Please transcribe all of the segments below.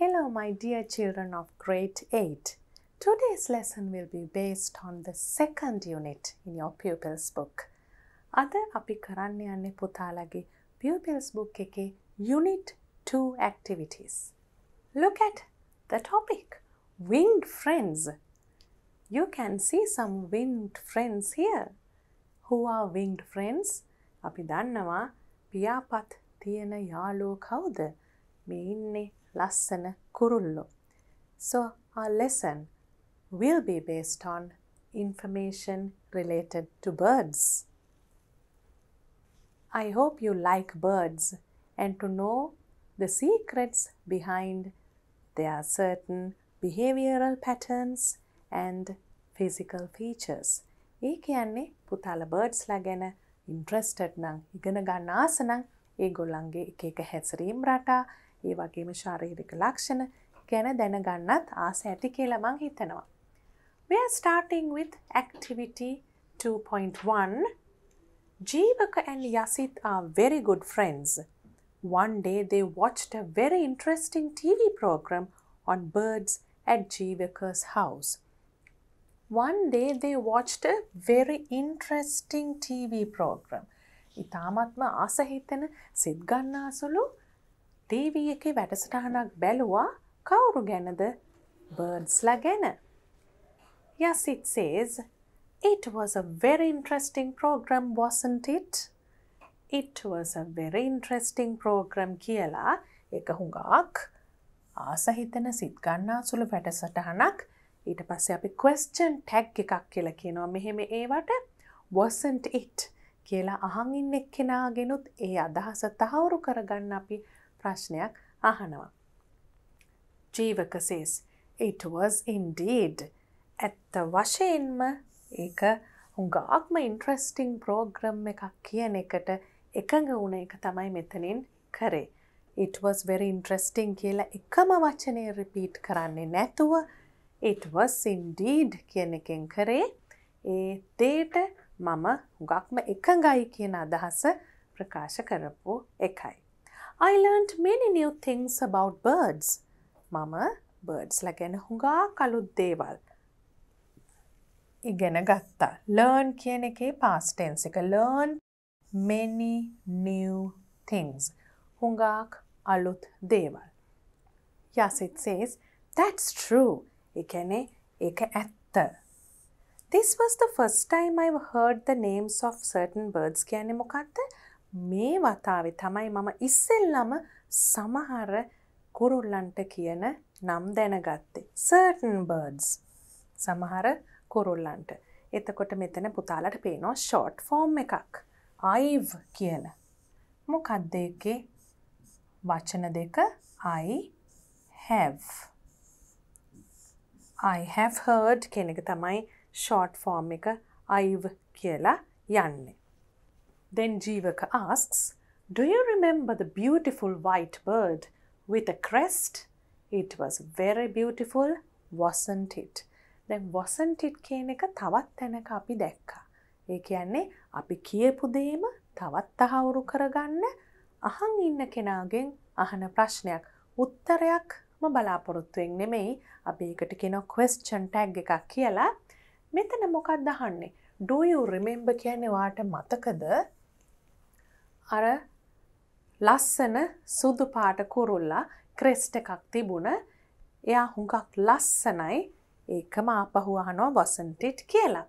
Hello, my dear children of grade 8. Today's lesson will be based on the second unit in your pupils book. අද අපි කරන්න යන්නේ පුතාලගේ pupils book එකේ unit 2 activities. Look at the topic winged friends. You can see some winged friends here. Who are winged friends? අපි දන්නවා පියාපත් තියෙන යාළුවෝ කවුද? මේ ඉන්නේ ලස්සන කුරුල්ලෝ. So our lesson will be based on information related to birds. I hope you like birds and to know the secrets behind their certain behavioral patterns and physical features. ඒ කියන්නේ පුතාල බර්ඩ්ස්ලා ගැන ඉන්ට්‍රස්ටඩ් නම් ඉගෙන ගන්න ආස නම් ඒගොල්ලන්ගේ එක එක හැසිරීම් රටා ඒ වගේම ශාරීරික ලක්ෂණ ගැන දැනගන්නත් ආස ඇති කියලා මං හිතනවා. We are starting with activity 2.1. Jeevaka and Yasit are very good friends. One day they watched a very interesting TV program on birds at Jeevaka's house. One day they watched a very interesting TV program. ඉතාමත්ම ආස හිතෙන සිත් ගන්නාසුළු TV එකේ වැඩසටහනක් බැලුවා කවුරු ගැනද බර්ඩ්ස්ලා ගැන. Yes, it says, it was a very interesting program, wasn't it? It was a very interesting program කියලා එක හුඟක් ආස හිතෙන සිත් ගන්නා සුළු වැඩසටහනක් ඊට පස්සේ අපි question tag එකක් කියලා කියනවා මෙහෙම ඒවට wasn't it කියලා අහන් ඉන්න එක්කෙනාගෙනුත් ඒ අදහස තහවුරු කරගන්න අපි ප්‍රශ්නයක් අහනවා. Jivaka says it was indeed ඇත්ත වශයෙන්ම ඒක හුඟක්ම ඉන්ට්‍රස්ටිං ප්‍රෝග්‍රම් එකක් කියන එකට එකඟ වුණ එක තමයි මෙතනින් කරේ. it was very interesting කියලා එකම වචනය රිපීට් කරන්නේ නැතුව it was indeed කියන එකෙන් කරේ ඒ දේට මම හුඟක්ම එකඟයි කියන අදහස ප්‍රකාශ කරපු එකයි. I learned many new things about birds. මම බර්ඩ්ස්ලා ගැන හුඟා කළුත් දේවල් ඉගෙන ගත්තා. learn කියන එකේ past tense එක learn many new things. හුඟක් අලුත් දේවල්. Yes, it says that's true. ඒ කියන්නේ ඒක ඇත්ත. This was the first time I've heard the names of certain birds. කියන්නේ මොකක්ද? මේ වතාවේ තමයි මම ඉස්සෙල්ලම සමහර කුරුල්ලන්ට කියන නම් දැනගත්තේ. certain birds. සමහර කුරුල්ලන්ට. එතකොට මෙතන පුතාලට පේනවා short form එකක්. I've කියලා. මොකක්ද ඒකේ වචන දෙක I have. I have heard කියන එක තමයි short form එක I've කියලා යන්නේ. Then Jivaka asks, Do you remember the beautiful white bird with a crest? It was very beautiful, wasn't it? දැන් wasn't it කියන එක තවත් තැනක අපි දැක්කා. ඒ කියන්නේ අපි කියපු දේම තවත් තහවුරු කරගන්න අහන් ඉන්න කෙනාගෙන් අහන ප්‍රශ්නයක් උත්තරයක්ම බලාපොරොත්තුවෙන් නෙමෙයි අපි ඒකට කියන question tag එකක් කියලා මෙතන මොකක්ද අහන්නේ? Do you remember කියන්නේ වාට මතකද? අර ලස්සන සුදු පාට කුරුල්ලා ක්‍රෙස්ට එකක් තිබුණ එයා හුඟක් ලස්සනයි ඒකම ආපහු අහනවා වසන්ටිට් කියලා.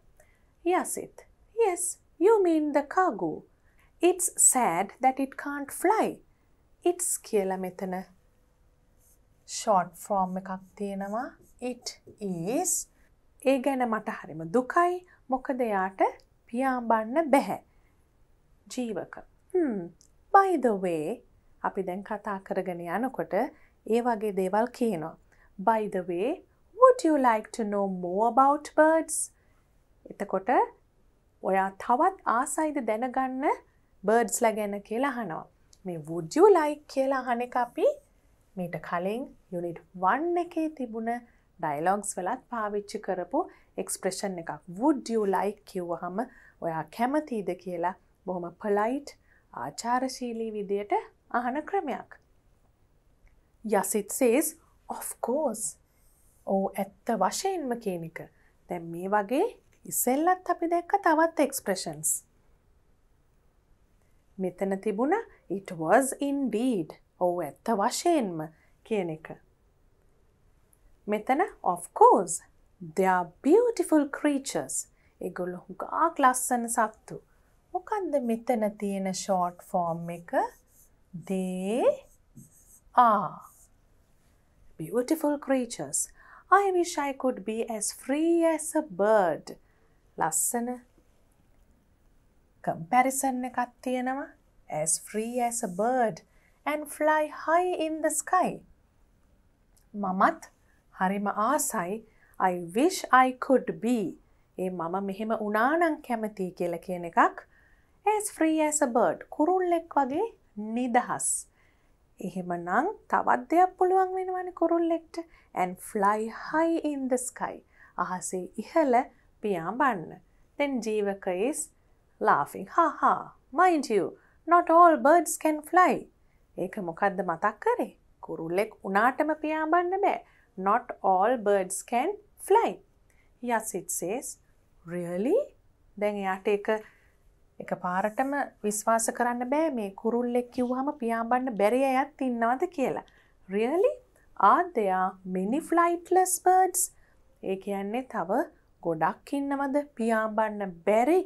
යසිත්. Yes, you mean the cargo. It's sad that it can't fly. It's කියලා මෙතන short form එකක් තියෙනවා. It is. ඒ ගැන මට හරිම දුකයි මොකද එයාට පියාඹන්න බැහැ. Jivaka. Hmm, by the way අපි දැන් කතා කරගෙන යනකොට ඒ වගේ දේවල් කියනවා. By the way, would you like to know more about birds? එතකොට ඔයා තවත් ආසයිද දැනගන්න බර්ඩ්ස්ලා ගැන කියලා අහනවා. මේ would you like කියලා අහන එක අපි මීට කලින් යුනිට් 1 එකේ තිබුණ ඩයලොග්ස් වලත් පාවිච්චි කරපු එක්ස්ප්‍රෙෂන් එකක්. would you like කිව්වහම ඔයා කැමතිද කියලා බොහොම polite ආචාරශීලී විදියට අහන ක්‍රමයක්. Yes, it says, of course. ඕ ඇත්ත වශයෙන්ම කියන එක. දැන් මේ වගේ ඉස්සෙල්ලත් අපි දැක්ක තවත් එක්ස්ප්‍රෙෂන්ස් මෙතන තිබුණ it was indeed. ඔව් ඇත්ත වශයෙන්ම කියන එක. මෙතන of course. They are beautiful creatures. ඒගොල්ලෝ හුඟක් ලස්සන සත්තු. මොකක්ද මෙතන තියෙන ෂෝට් ෆෝම් එක they are beautiful creatures. I wish I could be as free as a bird. ලස්සන comparison එකක් තියෙනවා. As free as a bird and fly high in the sky. මමත් හරිම ආසයි I wish I could be. ඒ මම මෙහෙම උනානං කැමති කියලා කියන එකක් as free as a bird කුරුල්ලෙක් වගේ නිදහස්. එහෙමනම් තවත් දෙයක් පුළුවන් වෙනවනේ කුරුල්ලෙක්ට and fly high in the sky. අහසේ ඉහළ පියාඹන්න. Then Jivaka is laughing. Ha ha. Mind you, not all birds can fly. ඒක මොකද්ද මතක් කරේ? කුරුල්ලෙක් උනාටම පියාඹන්න බෑ. Not all birds can fly. Yes, it says. Really? දැන් එයාට ඒක එක පාරටම විශ්වාස කරන්න බෑ මේ කුරුල්ලෙක් කිව්වහම පියාඹන්න බැරි අයත් ඉන්නවද කියලා. Really? Are there many flightless birds? ඒ කියන්නේ තව ගොඩක් ඉන්නවද පියාඹන්න බැරි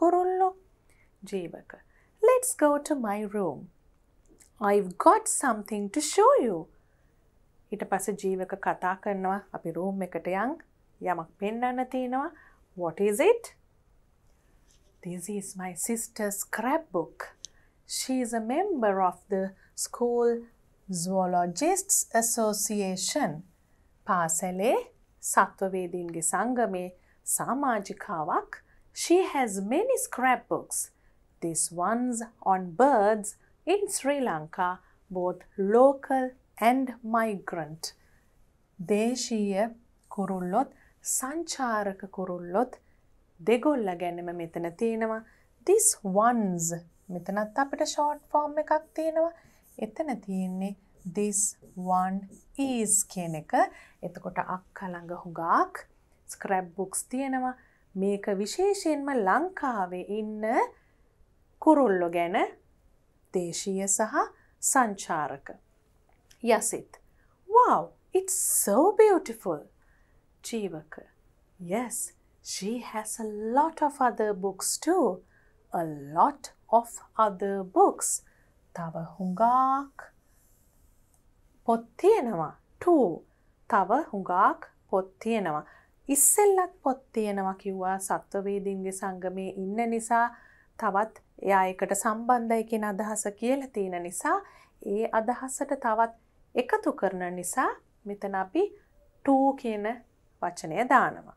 කුරුල්ලෝ? Jivaka. Let's go to my room. I've got something to show you. ඊට පස්සේ ජීවක කතා කරනවා අපි රූම් එකට යන් යමක් පෙන්වන්න තියෙනවා. What is it? This is my sister's scrapbook. She is a member of the School Zoologists Association. පාසලේ සත්වවේදීන්ගේ සංගමේ සාමාජිකාවක්. She has many scrapbooks. These ones on birds in Sri Lanka, both local and migrant. දේශීය කුරුල්ලොත් සංචාරක කුරුල්ලොත් දෙගොල්ල ගැනම මෙතන තියෙනවා. This ones. මෙතනත් අපිට short form එකක් තියෙනවා. එතන තියෙන්නේ this one is කියන එක. එතකොට අක්කා ළඟ හුඟක් ස්ක්‍රැප් බුක්ස් තියෙනවා. මේක විශේෂයෙන්ම ලංකාවේ ඉන්න කුරුල්ලෝ ගැන දේශීය සහ සංචාරක. යසිත් wow it's so beautiful. Jivaka. Yes. She has a lot of other books too. A lot of other books. තව හුඟක් පොත් තියෙනවා. two. තව හුඟක් පොත් තියෙනවා. ඉස්සෙල්ලත් පොත් තියෙනවා කිව්වා සත්වවේදීන්ගේ සංගමේ ඉන්න නිසා තවත් එයා එකට සම්බන්ධයි කියන අදහස කියලා තියෙන නිසා ඒ අදහසට තවත් එකතු කරන නිසා මෙතන අපි 2 කියන වචනය දානවා.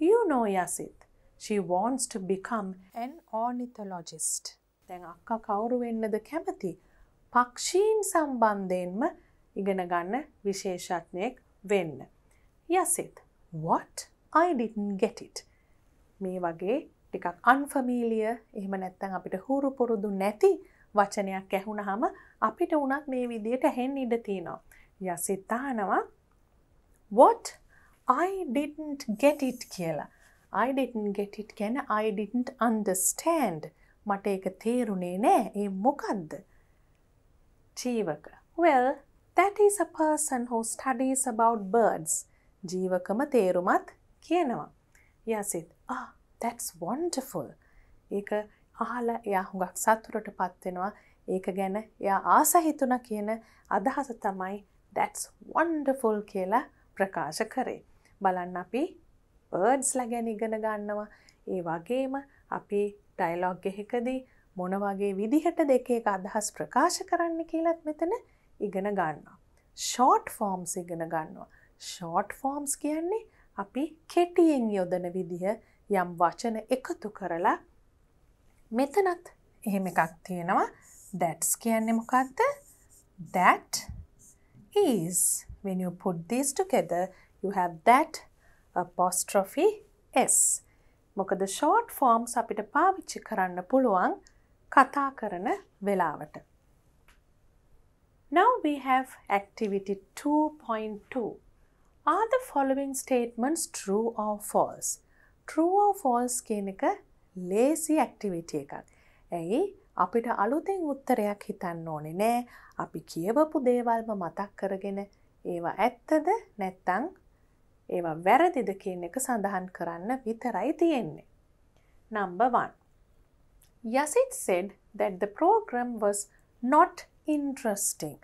You know Yasit. She wants to become an ornithologist. දැන් අක්කා කවුරු වෙන්නද කැමති? පක්ෂීන් සම්බන්ධයෙන්ම ඉගෙන ගන්න විශේෂඥයෙක් වෙන්න. Yasit. What? I didn't get it. මේ වගේ ටිකක් අන්ෆමීලිය එහෙම නැත්තම් අපිට හුරු පුරුදු නැති වචනයක් ඇහුණාම අපිට උනත් මේ විදියට ඇහෙන්න ඉඩ තියෙනවා. යසිත් අහනවා what I didn't get it කියලා. I didn't get it ගැන I didn't understand. මට ඒක තේරුනේ නෑ. ඒ මොකද්ද? Jivaka. Well, that is a person who studies about birds. ජීවකම තේරුමත් කියනවා. යසිත්. Ah, that's wonderful. ඒක අහලා එයා හුඟක් සතුටට පත් වෙනවා. ඒක ගැන එයා ආස හිතුණා කියන අදහස තමයි that's wonderful කියලා ප්‍රකාශ කරේ. බලන්න අපි බර්ඩ්ස්ලා ගැන ඉගෙන ගන්නවා ඒ වගේම අපි ඩයිලොග් එකකදී මොන වගේ විදිහට දෙක එක අදහස් ප්‍රකාශ කරන්න කියලත් මෙතන ඉගෙන ගන්නවා. ෂෝට් ෆෝම්ස් ඉගෙන ගන්නවා. ෂෝට් ෆෝම්ස් කියන්නේ අපි කෙටියෙන් යොදන විදිහ යම් වචන එකතු කරලා මෙතනත් එහෙම එකක් තියෙනවා that's කියන්නේ මොකක්ද that is when you put these together you have that apostrophe s. මොකද ෂෝට් ෆෝම්ස් අපිට පාවිච්චි කරන්න පුළුවන් කතා කරන වෙලාවට. Now we have activity 2.2. Are the following statements true or false? True or false කියන එක ලේසි ඇක්ටිවිටි එකක්. ඇයි අපිට අලුතෙන් උත්තරයක් හිතන්න ඕනේ නෑ අපි කියවපු දේවල්ම මතක් කරගෙන ඒවා ඇත්තද නැත්තං ඒවා වැරදිද කියන එක සඳහන් කරන්න විතරයි තියෙන්නේ. Number one. Yasit said that the program was not interesting.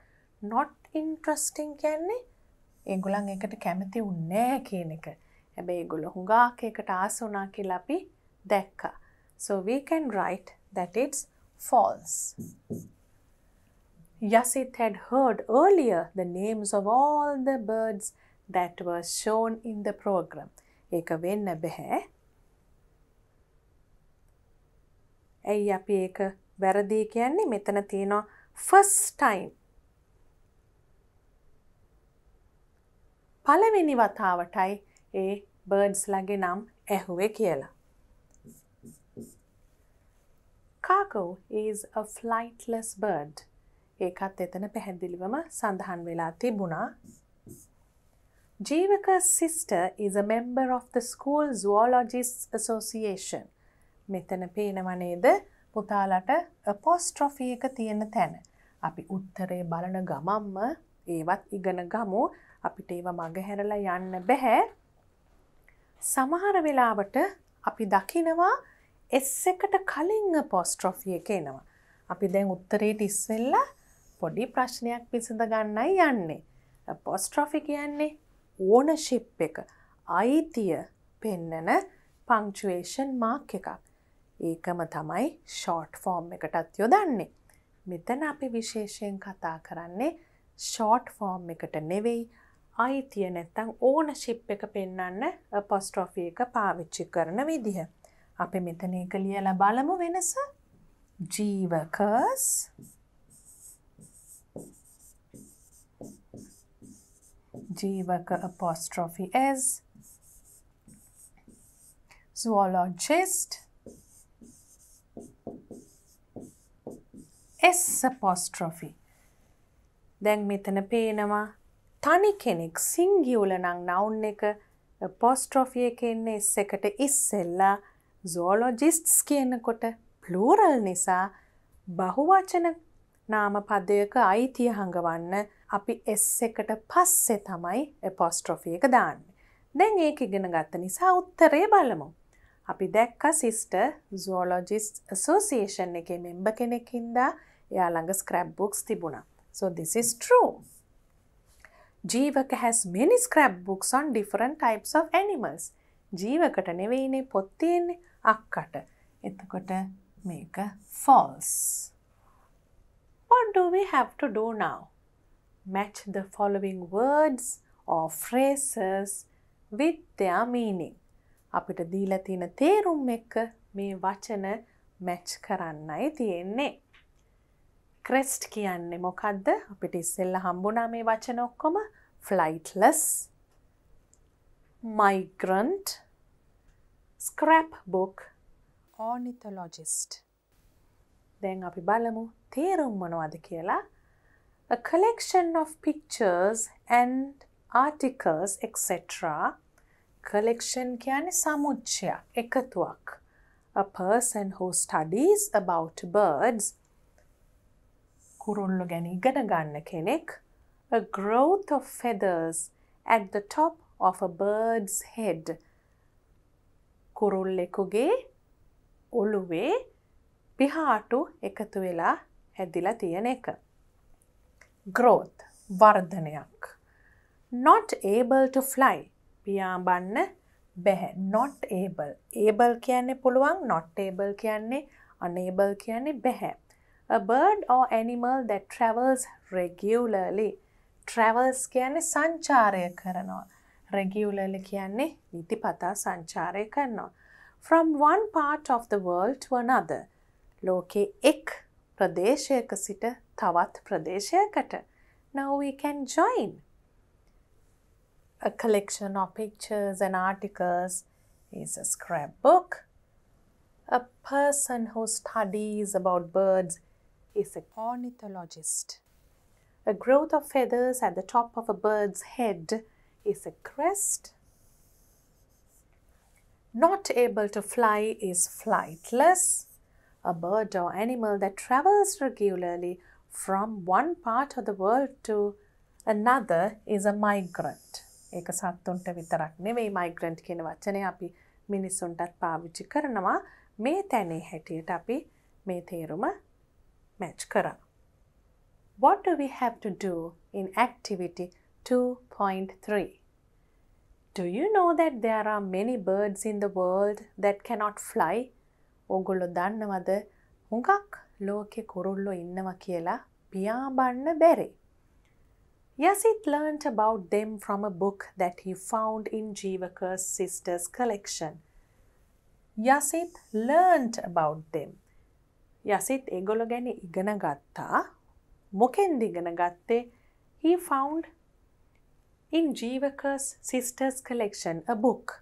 not interesting කියන්නේ ඒගොල්ලන් එකට කැමති උන්නේ කියන එක. හැබැයි ඒගොල්ලෝ හුඟක් ඒකට ආස වුණා කියලා අපි දැක්කා. So we can write that it's false. Yasit had heard earlier the names of all the birds that were shown in the program. ඒක වෙන්න බෑ. ඇයි අපි ඒක වැරදි කියන්නේ මෙතන තියෙනවා first time පළවෙනි වතාවටයි ඒ බර්ඩ්ස්ලගේ නම් ඇහුවේ කියලා. Cargo is a flightless bird. ඒකත් එතන පැහැදිලිවම සඳහන් වෙලා තිබුණා. Jeevaka's sister is a member of the school zoologists association. මෙතන පේනව නේද පුතාලට අපොස්ට්‍රොෆි එක තියෙන තැන. අපි උත්තරේ බලන ගමම්ම ඒවත් ඉගෙන ගමු අපිට ඒව මගහැරලා යන්න බැහැ සමහර වෙලාවට අපි දකිනවා එස් එකට කලින් පොස්ට්‍රොෆිය එක එනවා. අපි දැන් උත්තරේට ඉස්සෙල්ලා පොඩි ප්‍රශ්නයක් විසඳ ගන්නයි යන්නේ. පොස්ට්‍රොෆි කියන්නේ ඕනශිප් එක අයිතිය පෙන්නන පංචුවේෂන් මාක් එකක්. ඒකම තමයි ෂෝට් ෆෝර්ම් එකටත් යොදන්නේ. මෙතන අපි විශේෂයෙන් කතා කරන්නේ ෂෝට් ෆෝර්ම් එකට නෙවෙයි අයිතිය නැත්තං ඕන ශිප් එක පෙන්නන්න පොස්ට්‍රොෆි එක පාවිච්චි කරන විදිහ. අපි මෙතන එක ලියල බලමු වෙනස ජීවකස් Jivaka apostrophe s. Zoologist. S apostrophe. දැන් මෙතන පේනවා තනි කෙනෙක් සිංගියුල නං නවුන් එක පොස්ට්‍රොෆිය එකෙන්නේ එස් එකට ඉස්සෙල්ලා සෝලෝජිස්ට්ස් කියනකොට ප්ලූරල් නිසා බහුවචන නාම පදයක අයිතිය හඟවන්න අපි එස් එකට පස්සෙ තමයි පොස්ට්‍රොෆිය එක දාන්න. දැන් ඒක ඉගෙන ගත්ත නිසා උත්තරේ බලමු. අපි දැක්ක සිස්ට සෝලෝජිස්ට ඇසෝසිේෂන් එක මෙම්බ කෙනෙකින්දා එයා ළඟ ස්ක්‍රැබ් බුක්ස් තිබුණා. So this is true. Jeewaka has many scrapbooks on different types of animals. ජීවකට නෙවෙයිනේ පොත් තියෙන්නේ අක්කට. එතකොට මේක false. What do we have to do now? Match the following words or phrases with their meaning. අපිට දීලා තියෙන තේරුම් එක්ක මේ වචන මැච් කරන්නයි තියෙන්නේ. ක්‍රෙස්ට් කියන්නේ මොකක්ද අපිට ඉස්සෙල්ල හම්බුනා මේ වචන ඔක්කොම ෆ්ලයිට්ලස් මයිග්‍රන්ට් ස්ක්‍රැප් බුක් ඕනිතලොජිස්ට් දැන් අපි බලමු තේරුම් මොනවද කියලා A collection of pictures and articles etc. collection කියන්නේ සමුච්චයක් එකතුවක්. A person who studies about birds කුරුල්ලු ගැන ඉගෙන ගන්න කෙනෙක් a growth of feathers at the top of a bird's head කුරුල්ලෙකුගේ ඔළුවේ පිහාටු එකතු වෙලා හැදිලා තියෙන එක. Growth වර්ධනයක්. not able to fly පියාඹන්න බැහැ not able able කියන්නේ පුළුවන් not able කියන්නේ unable කියන්නේ බැහැ A bird or animal that travels regularly. Travels කියන්නේ සංචාරය කරනවා. Regularly කියන්නේ නිතිපතා සංචාරය කරනවා. From one part of the world to another. ලෝකේ එක් ප්‍රදේශයක සිට තවත් ප්‍රදේශයකට. Now we can join. A collection of pictures and articles is a scrapbook. A person who studies about birds is an ornithologist. A growth of feathers at the top of a bird's head is a crest. Not able to fly is flightless. A bird or animal that travels regularly from one part of the world to another is a migrant. ඒක සත්තුන්ට විතරක් නෙවෙයි මයිග්‍රන්ට් කියන වචනය අපි මිනිස්සුන්ටත් පාවිච්චි කරනවා මේ තැනේ හැටියට අපි මේ තේරුම මැච් කරා. What do we have to do in activity 2.3? Do you know that there are many birds in the world that cannot fly? ඕගොල්ලො දන්නවද හුඟක් ලෝකෙ කුරුල්ලො ඉන්නවා කියලා පියාඹන්න බැරි. Yasit learnt about them from a book that he found in Jivaka's sister's collection. Yasit learnt about them. යසිත් ඒගොල්ලො ගැන ඉගෙන ගත්තා මොකෙන්ද ඉගෙන ගත්තේ he found in ජීවකස් sisters collection a book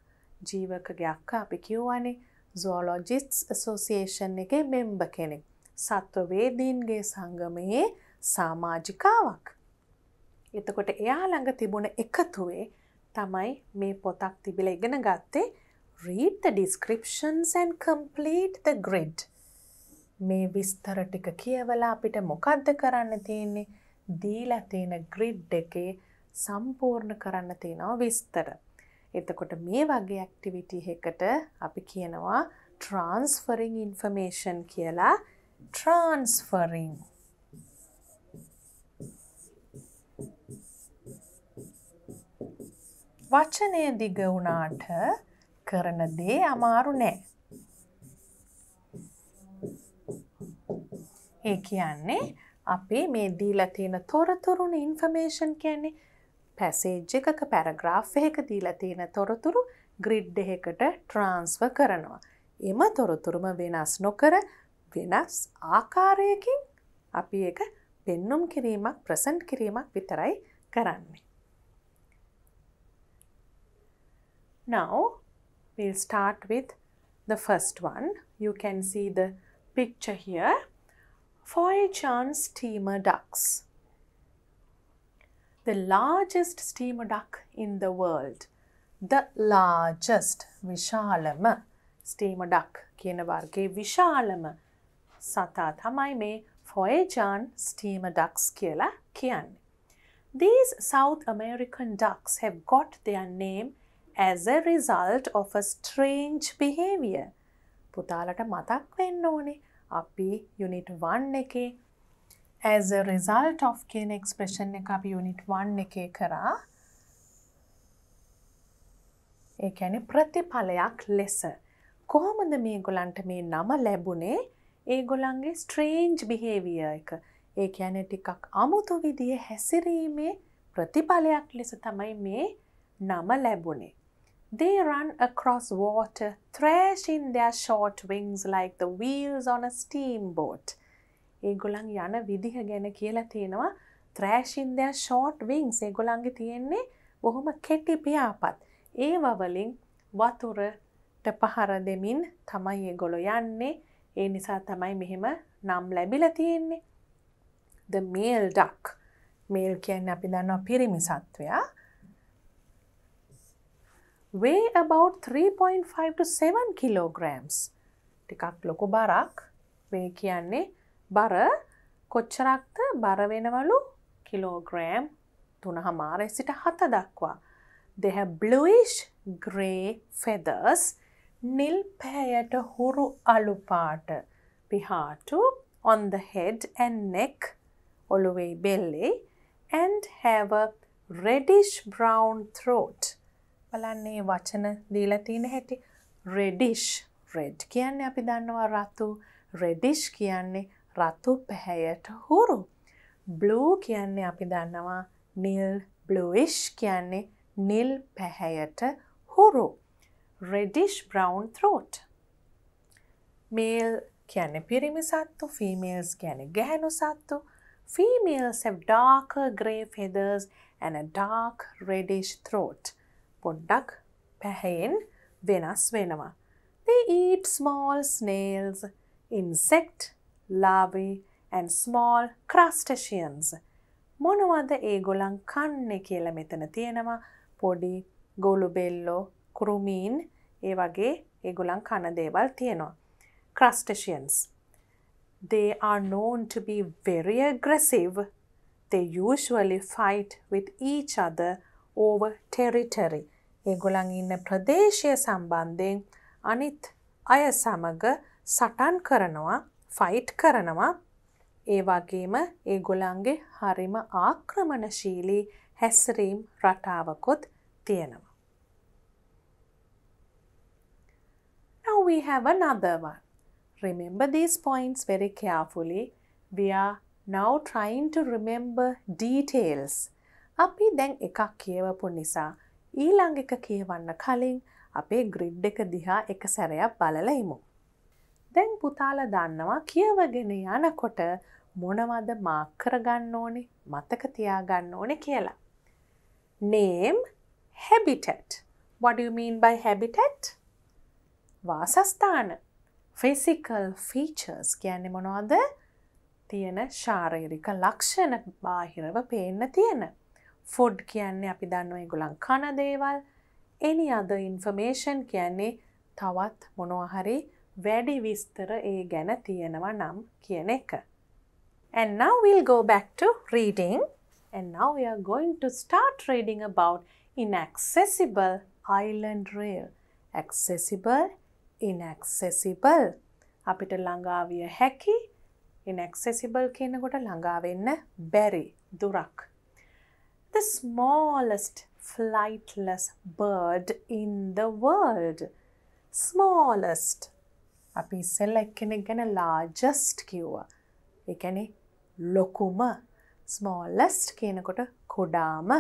ජීවකගේ අක්කා අපි කිව්වනේ zoologists association එකේ මෙම්බ කෙනෙක් සත්වවේදීන්ගේ සංගමයේ සාමාජිකාවක් එතකොට එයා ළඟ තිබුණ එකතුවේ තමයි මේ පොතක් තිබිල ඉගෙන ගත්තේ read the descriptions and complete the grid. මේ විස්තර ටික කියවලා අපිට මොකද්ද කරන්න තියෙන්නේ? දීලා තියෙන grid එකේ සම්පූර්ණ කරන්න තියෙනවා විස්තර. එතකොට මේ වගේ ඇක්ටිවිටි එකකට අපි කියනවා transferring information කියලා transferring වචනය දිග වුණාට කරන දේ අමාරු නෑ. ඒ කියන්නේ අපි මේ දීලා තියෙන තොරතුරුණ ඉන්ෆර්මේෂන් කියන්නේ පැසේජ් එකක පැරග්‍රාෆ් එකක දීලා තියෙන තොරතුරු ග්‍රිඩ් එකකට ට්‍රාන්ස්ෆර් කරනවා. එම තොරතුරුම වෙනස් නොකර වෙනස් ආකාරයකින් අපි එක පෙන්නුම් කිරීමක් ප්‍රසන්ට් කිරීමක් විතරයි කරන්නේ. Now, we'll start with the first one. You can see the picture here. Foychan steamer ducks. The largest steamer duck in the world. The largest විශාලම steamer duck කියන වර්ගයේ විශාලම සතා තමයි මේ Foychan steamer ducks කියලා කියන්නේ. These South American ducks have got their name as a result of a strange behavior. පුතාලට මතක් වෙන්න ඕනේ අපි යුනිට් 1 එකේ as a result of කියන එක්ස්ප්‍රෙෂන් එක අපි යුනිට් 1 එකේ කරා. ඒ කියන්නේ ප්‍රතිඵලයක් ලෙස කොහොමද මේගොල්ලන්ට මේ නම ලැබුණේ? ඒගොල්ලන්ගේ strange behavior එක. ඒ කියන්නේ ටිකක් අමුතු විදිහේ හැසිරීමේ ප්‍රතිඵලයක් ලෙස තමයි මේ නම ලැබුණේ. They run across water, thrashing their short wings like the wheels on a steamboat. ඒගොල්ලන් යන විදිහ ගැන කියලා තියෙනවා thrashing their short wings. ඒගොල්ලන්ගේ තියෙන්නේ බොහොම කෙටි පියාපත්. ඒව වලින් වතුරට පහර දෙමින් තමයි ඒගොල්ලෝ යන්නේ. ඒ නිසා තමයි මෙහෙම නම් ලැබිලා තියෙන්නේ. The male duck. male කියන්නේ අපි දන්නවා පිරිමි සත්වයා. weigh about 3.5 to 7 kilograms. ටිකක් ලොකු බරක් වේ කියන්නේ බර කොච්චරක්ද බර වෙනවලු කිලෝග්‍රෑම් තුන හමාරය සිට හත දක්වා. They have bluish grey feathers නිල් පෑයට හුරු අලුපාට පිහාටු on the head and neck ඔළුවෙයි බෙල්ලේ and have a reddish brown throat. බලන්නේ වචන දීලා තියෙන හැටි. රෙඩිෂ් රෙඩ් කියන්නේ අපි දන්නවා රතු. රෙඩිෂ් කියන්නේ රතු පැහැයට හුරු. බ්ලූ කියන්නේ අපි දන්නවා නිල්. බ්ලූයිෂ් කියන්නේ නිල් පැහැයට හුරු. රෙඩිෂ් බ්‍රවුන් throat මේල් කියන්නේ පිරිමි සත්තු ෆීමේල්ස් කියන්නේ ගැහැණු සත්තු females have darker grey feathers and a dark reddish throat පොඩ්ඩක් පැහැයෙන් වෙනස් වෙනවා. They eat small snails, insect, larvae and small crustaceans. මොනවද ඒගොලන් කන්නේ කියල මෙතන තියෙනවා පොඩි ගොලු බෙල්ලෝ කුරුමීන් ඒ වගේ ඒගොලන් කන දේවල් තියෙනවා. Crustaceans. They are known to be very aggressive. They usually fight with each other over territory. ඒගොලන් ඉන්න ප්‍රදේශය සම්බන්ධයෙන් අනිත් අය සමග සටන් කරනවා ෆයිට් කරනවා ඒ වගේම ඒගොලන්ගේ හරිම ආක්‍රමණශීලී හැස්සරීම් රටාවකොත් තියෙනවා. Now we have another one. Remember these points very carefully. We are now trying to remember details. අපි දැන් එකක් කියවපු නිසා ඊළඟ එක කියවන්න කලින් අපේ ග්‍රිඩ් එක දිහා එක සැරයක් බලලා ඉමු. දැන් පුතාලා දන්නවා කියවගෙන යනකොට මොනවද මාක් කරගන්න ඕනේ මතක තියාගන්න ඕනේ කියලා. Name habitat. What do you mean by habitat? වාසස්ථාන. Physical features කියන්නේ මොනවද? තියෙන ශාරීරික ලක්ෂණ බාහිරව පේන්න තියෙන. ෆුඩ් කියන්නේ අපි දන්නවා ඒගොල්ලන් කන දේවල්. any other information කියන්නේ තවත් මොනවා හරි වැඩි විස්තර ඒ ගැන තියෙනවා නම් කියන එක. And now we'll go back to reading. And now we are going to start reading about inaccessible island rail. accessible inaccessible. අපිට ළඟාවිය හැකි inaccessible කියනකොට ළඟා වෙන්න බැරි දුරක්. The smallest flightless bird in the world. Smallest. අපි ඉස්සෙල්ලා එක්කෙනෙක් ගැන largest කිව්වා. ඒ කියන්නේ ලොකුම. Smallest කියනකොට කුඩාම.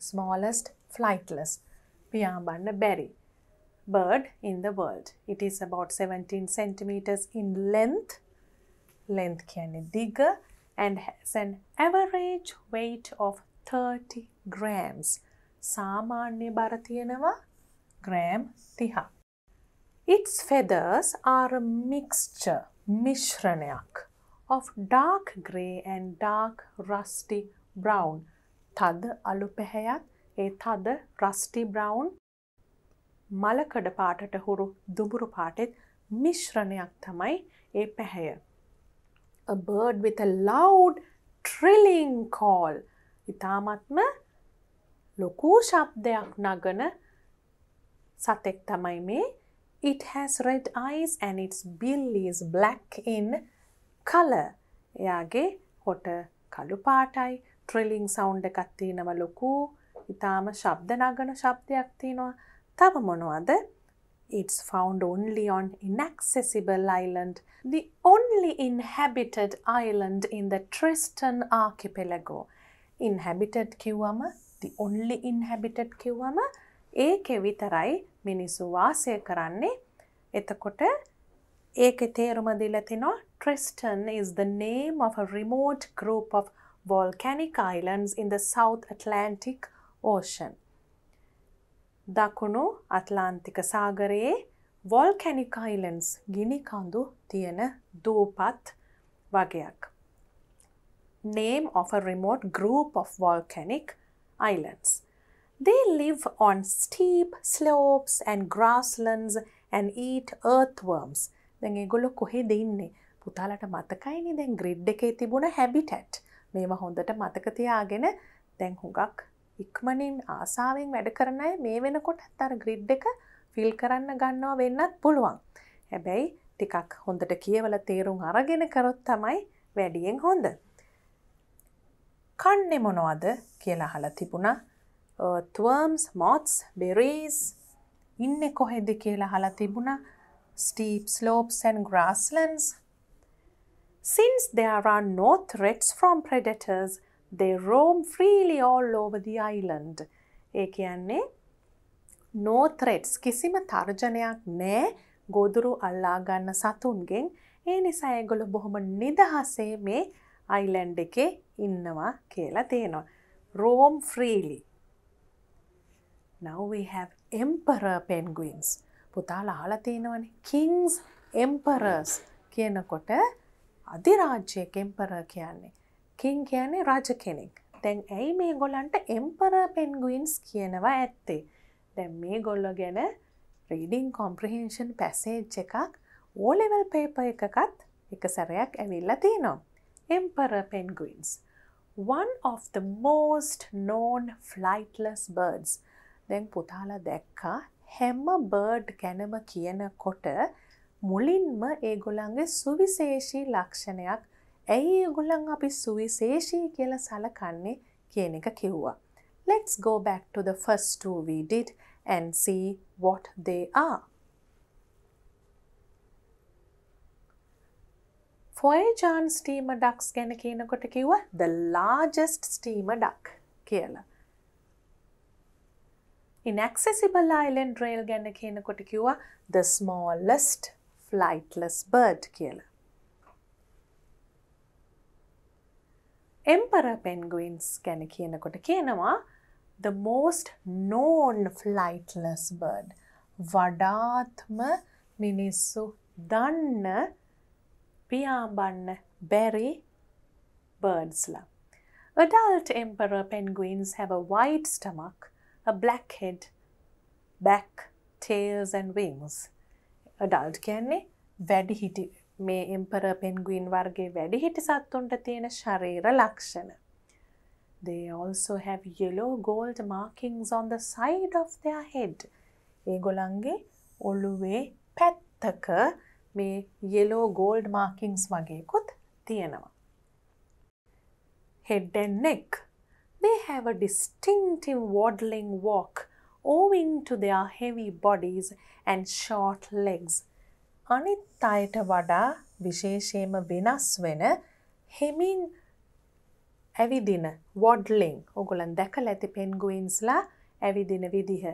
Smallest flightless. පියාඹන්න බැරි. bird in the world. It is about 17 centimeters in length. Length කියන්නේ දිග and has an average weight of 30 grams. සාමාන්‍ය බර තියෙනවා gram 30. Its feathers are a mixture, මිශ්‍රණයක් of dark grey and dark rusty brown. තද අලු පැහැයක් ඒ තද rusty brown මලකඩ පාටට හුරු දුඹුරු පාටෙත් මිශ්‍රණයක් තමයි ඒ පැහැය. A bird with a loud trilling call. ඉතාමත්ම ලොකූ ශබ්දයක් නගන සතෙක් තමයි මේ It has red eyes and its bill is black in color. එයාගේ හොට කළු පාටයි ට්‍රිලිං සවුන්් එකක් තියෙනව ලොකු ඉතාම ශබ්ද නගන ශබ්දයක් තියෙනවා තව මොනවද? It's found only on inaccessible island, the only inhabited island in the Tristan archipelago. Inhabited කිව්වම the only inhabited කිව්වම ඒකෙ විතරයි මිනිස්සු වාසය කරන්නේ. එතකොට ඒකෙ තේරුම දීලා තිනවා Tristan is the name of a remote group of volcanic islands in the South Atlantic Ocean. දකුණු අත්ලාන්තික සාගරයේ වොල්කැනික් අයිලන්ස් ගිනි කඳු තියෙන දූපත් වගයක්. Name of a remote group of volcanic islands. They live on steep slopes and grasslands and eat earthworms. දැන් ඒගොල්ලෝ කොහෙද ඉන්නේ? පුතාලට මතකයිනේ දැන් ග්‍රිඩ් එකේ තිබුණ හැබිටැට්. මේවා හොඳට මතක තියාගෙන දැන් හුඟක් ඉක්මනින් ආසාාවෙන් වැඩ කරන අය මේ වෙනකොට අර ග්‍රිඩ් එක ෆිල් කරන්න ගන්නවා වෙන්නත් පුළුවන්. හැබැයි ටිකක් හොඳට කියවල තේරුම් අරගෙන කරොත් තමයි වැඩියෙන් හොඳ. කන්නේ මොනවද කියලා අහලා තිබුණා. earthworms, moths, berries ඉන්නේ කොහෙද කියලා අහලා තිබුණා. steep slopes and grasslands. Since there are no threats from predators, they roam freely all over the island. ඒ කියන්නේ no threats කිසිම තර්ජනයක් නෑ ගොදුරු අල්ලා ගන්න සතුන්ගෙන් ඒ නිසා ඒගොල්ලෝ බොහොම නිදහසේ මේ අයිලන්ඩ් එකේ ඉන්නවා කියලා තියෙනවා. roam freely. Now we have emperor penguins. පුතාලා අහලා තියෙනවනේ kings emperors කියනකොට අධිරාජ්‍යයක emperor කියන්නේ කින් කියන්නේ රජ කෙනෙක් තැන් ඇයි මේ ගොලන්ට එම්පර පෙන්ගුයින්ස් කියනවා ඇත්තේ දැන් මේ ගොල්ල ගැන රීඩිං කොම්ප්‍රහේෂන් පැසේජ් එකක් ඕලෙවල් පේප එකකත් එක සැරයක් ඇවිල්ල තියෙනවා. Emperor penguins. One of the most known flightless birds. දැන් පුතාලා දැක්කා හැම බර්ඩ් ගැනම කියනකොට මුලින්ම ඒගොල්ලන්ගේ සුවිශේෂී ලක්ෂණයක් ඇයි ඒගොල්ලන් අපි සුවිශේෂී කියලා සලකන්නේ කියන එක කිව්වා. Let's go back to the first two we did and see what they are. ෆොයජාන් ස්ටීම ඩක්ස් ගැන කියනකොට කිව්ව the largest steamer duck කියලා. Inaccessible Island Rail ගැන කියනකොට කිව්වා the smallest flightless bird කියලා. Emperor penguins ගැන කියනකොට කියනවා the most known flightless bird වඩාත්ම මිනිස්සු දන්න පියාඹන්න බැරි birdsලා. Adult emperor penguins have a wide stomach, a black head, back, tails and wings. Adult කියන්නේ වැඩිහිටි මේ එම්පරර් පෙන්ගුයින් වර්ගේ වැඩිහිටි සත්තුන්ට තියෙන ශරීර ලක්ෂණ. They also have yellow gold markings on the side of their head. ඒගොලන්ගේ ඔළුවේ පැත්තක මේ යෙලෝ ගෝල්ඩ් මාකින්ස් වගේකුත් තියෙනවා. Head and neck. They have a distinctive waddling walk owing to their heavy bodies and short legs. අනිත් අයට වඩා විශේෂයෙන්ම වෙනස් වෙන හෙමින් ඇවිදින වොඩ්ලිං. ඔගොලන් දැකලා ඇති පෙන්ගුයින්ස්ලා ඇවිදින විදිහ.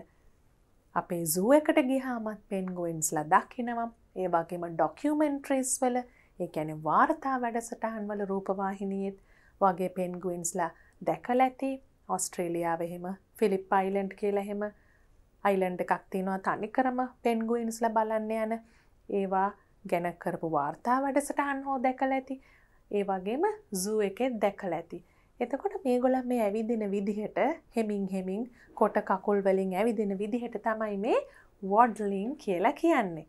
අපේ සූ එකට ගිහාමත් පෙන්ගුයින්ස්ලා දකිනවා. ඒ වගේම ඩොකියුමෙන්ට්‍රීස් වල ඒ කියන්නේ වාර්තා වැඩසටහන් වල රූපවාහිනියෙත් වගේ පෙන්ගුයින්ස්ලා දැකලා ඇති. ඔස්ට්‍රේලියාව එහෙම ෆිලිප් අයිලන්ඩ් කියලා එහෙම අයිලන්ඩ් එකක් තියෙනවා තනිකරම පෙන්ගුයින්ස්ලා බලන්න යන ඒවා ගැන කරපු වාර්තා වැඩසටහන් හෝ දැකලා ඇති ඒ වගේම සූ එකෙත් දැකලා ඇති එතකොට මේගොල්ලන් මේ ඇවිදින විදිහට හෙමින් හෙමින් කොට කකුල් වලින් ඇවිදින විදිහට තමයි මේ වොඩ්ලින් කියලා කියන්නේ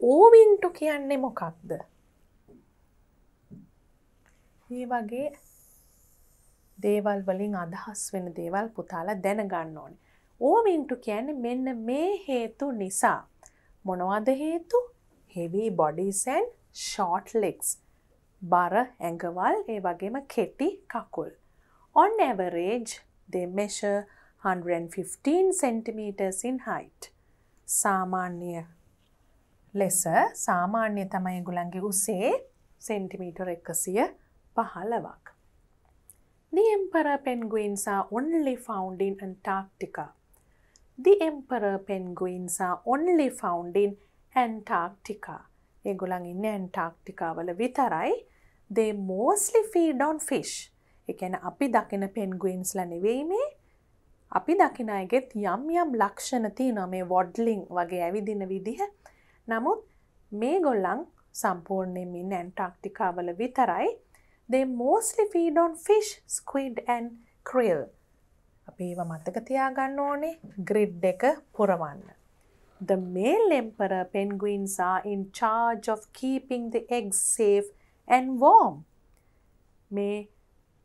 ඕවින්ටු කියන්නේ මොකක්ද? මේ වගේ දේවල් වලින් අදහස් වෙන දේවල් පුතාලා දැනගන්න ඕනේ. ඕවින්ටු කියන්නේ මෙන්න මේ හේතු නිසා. මොනවද හේතු? heavy bodies and short legs. බර ඇඟවල් ඒ වගේම කෙටි කකුල්. On average, they measure 115 centimeters in height. සාමාන්‍ය ලෙස සාමාන්‍ය තමයි ගුලන්ගේ උසේ සෙන්ටිමීටර් එකසිය පහළවක්. The emperor penguins are only found in Antarctica. The emperor penguins are only found in Antarctica. ඒගොල්ලන් ඉන්නේ ඇන්ටාර්ක්ටිකා වල විතරයි. They mostly feed on fish. ඒ කියන්නේ අපි දකින පෙන්ගුයින්ස්ලා නෙවෙයි මේ. අපි දකින අයගෙත් යම් යම් ලක්ෂණ තියෙනවා මේ වොඩ්ලින් වගේ ඇවිදින විදිහ. නමුත් මේ ගොල්ලන් සම්පූර්ණයෙන් ඉන්න ඇන්ටාර්ක්ටිකාවල විතරයි they mostly feed on fish, squid and krill. අපි ඒවා මතක තියාගන්න ඕනේ grid එක පුරවන්න. The male emperor penguins are in charge of keeping the eggs safe and warm. මේ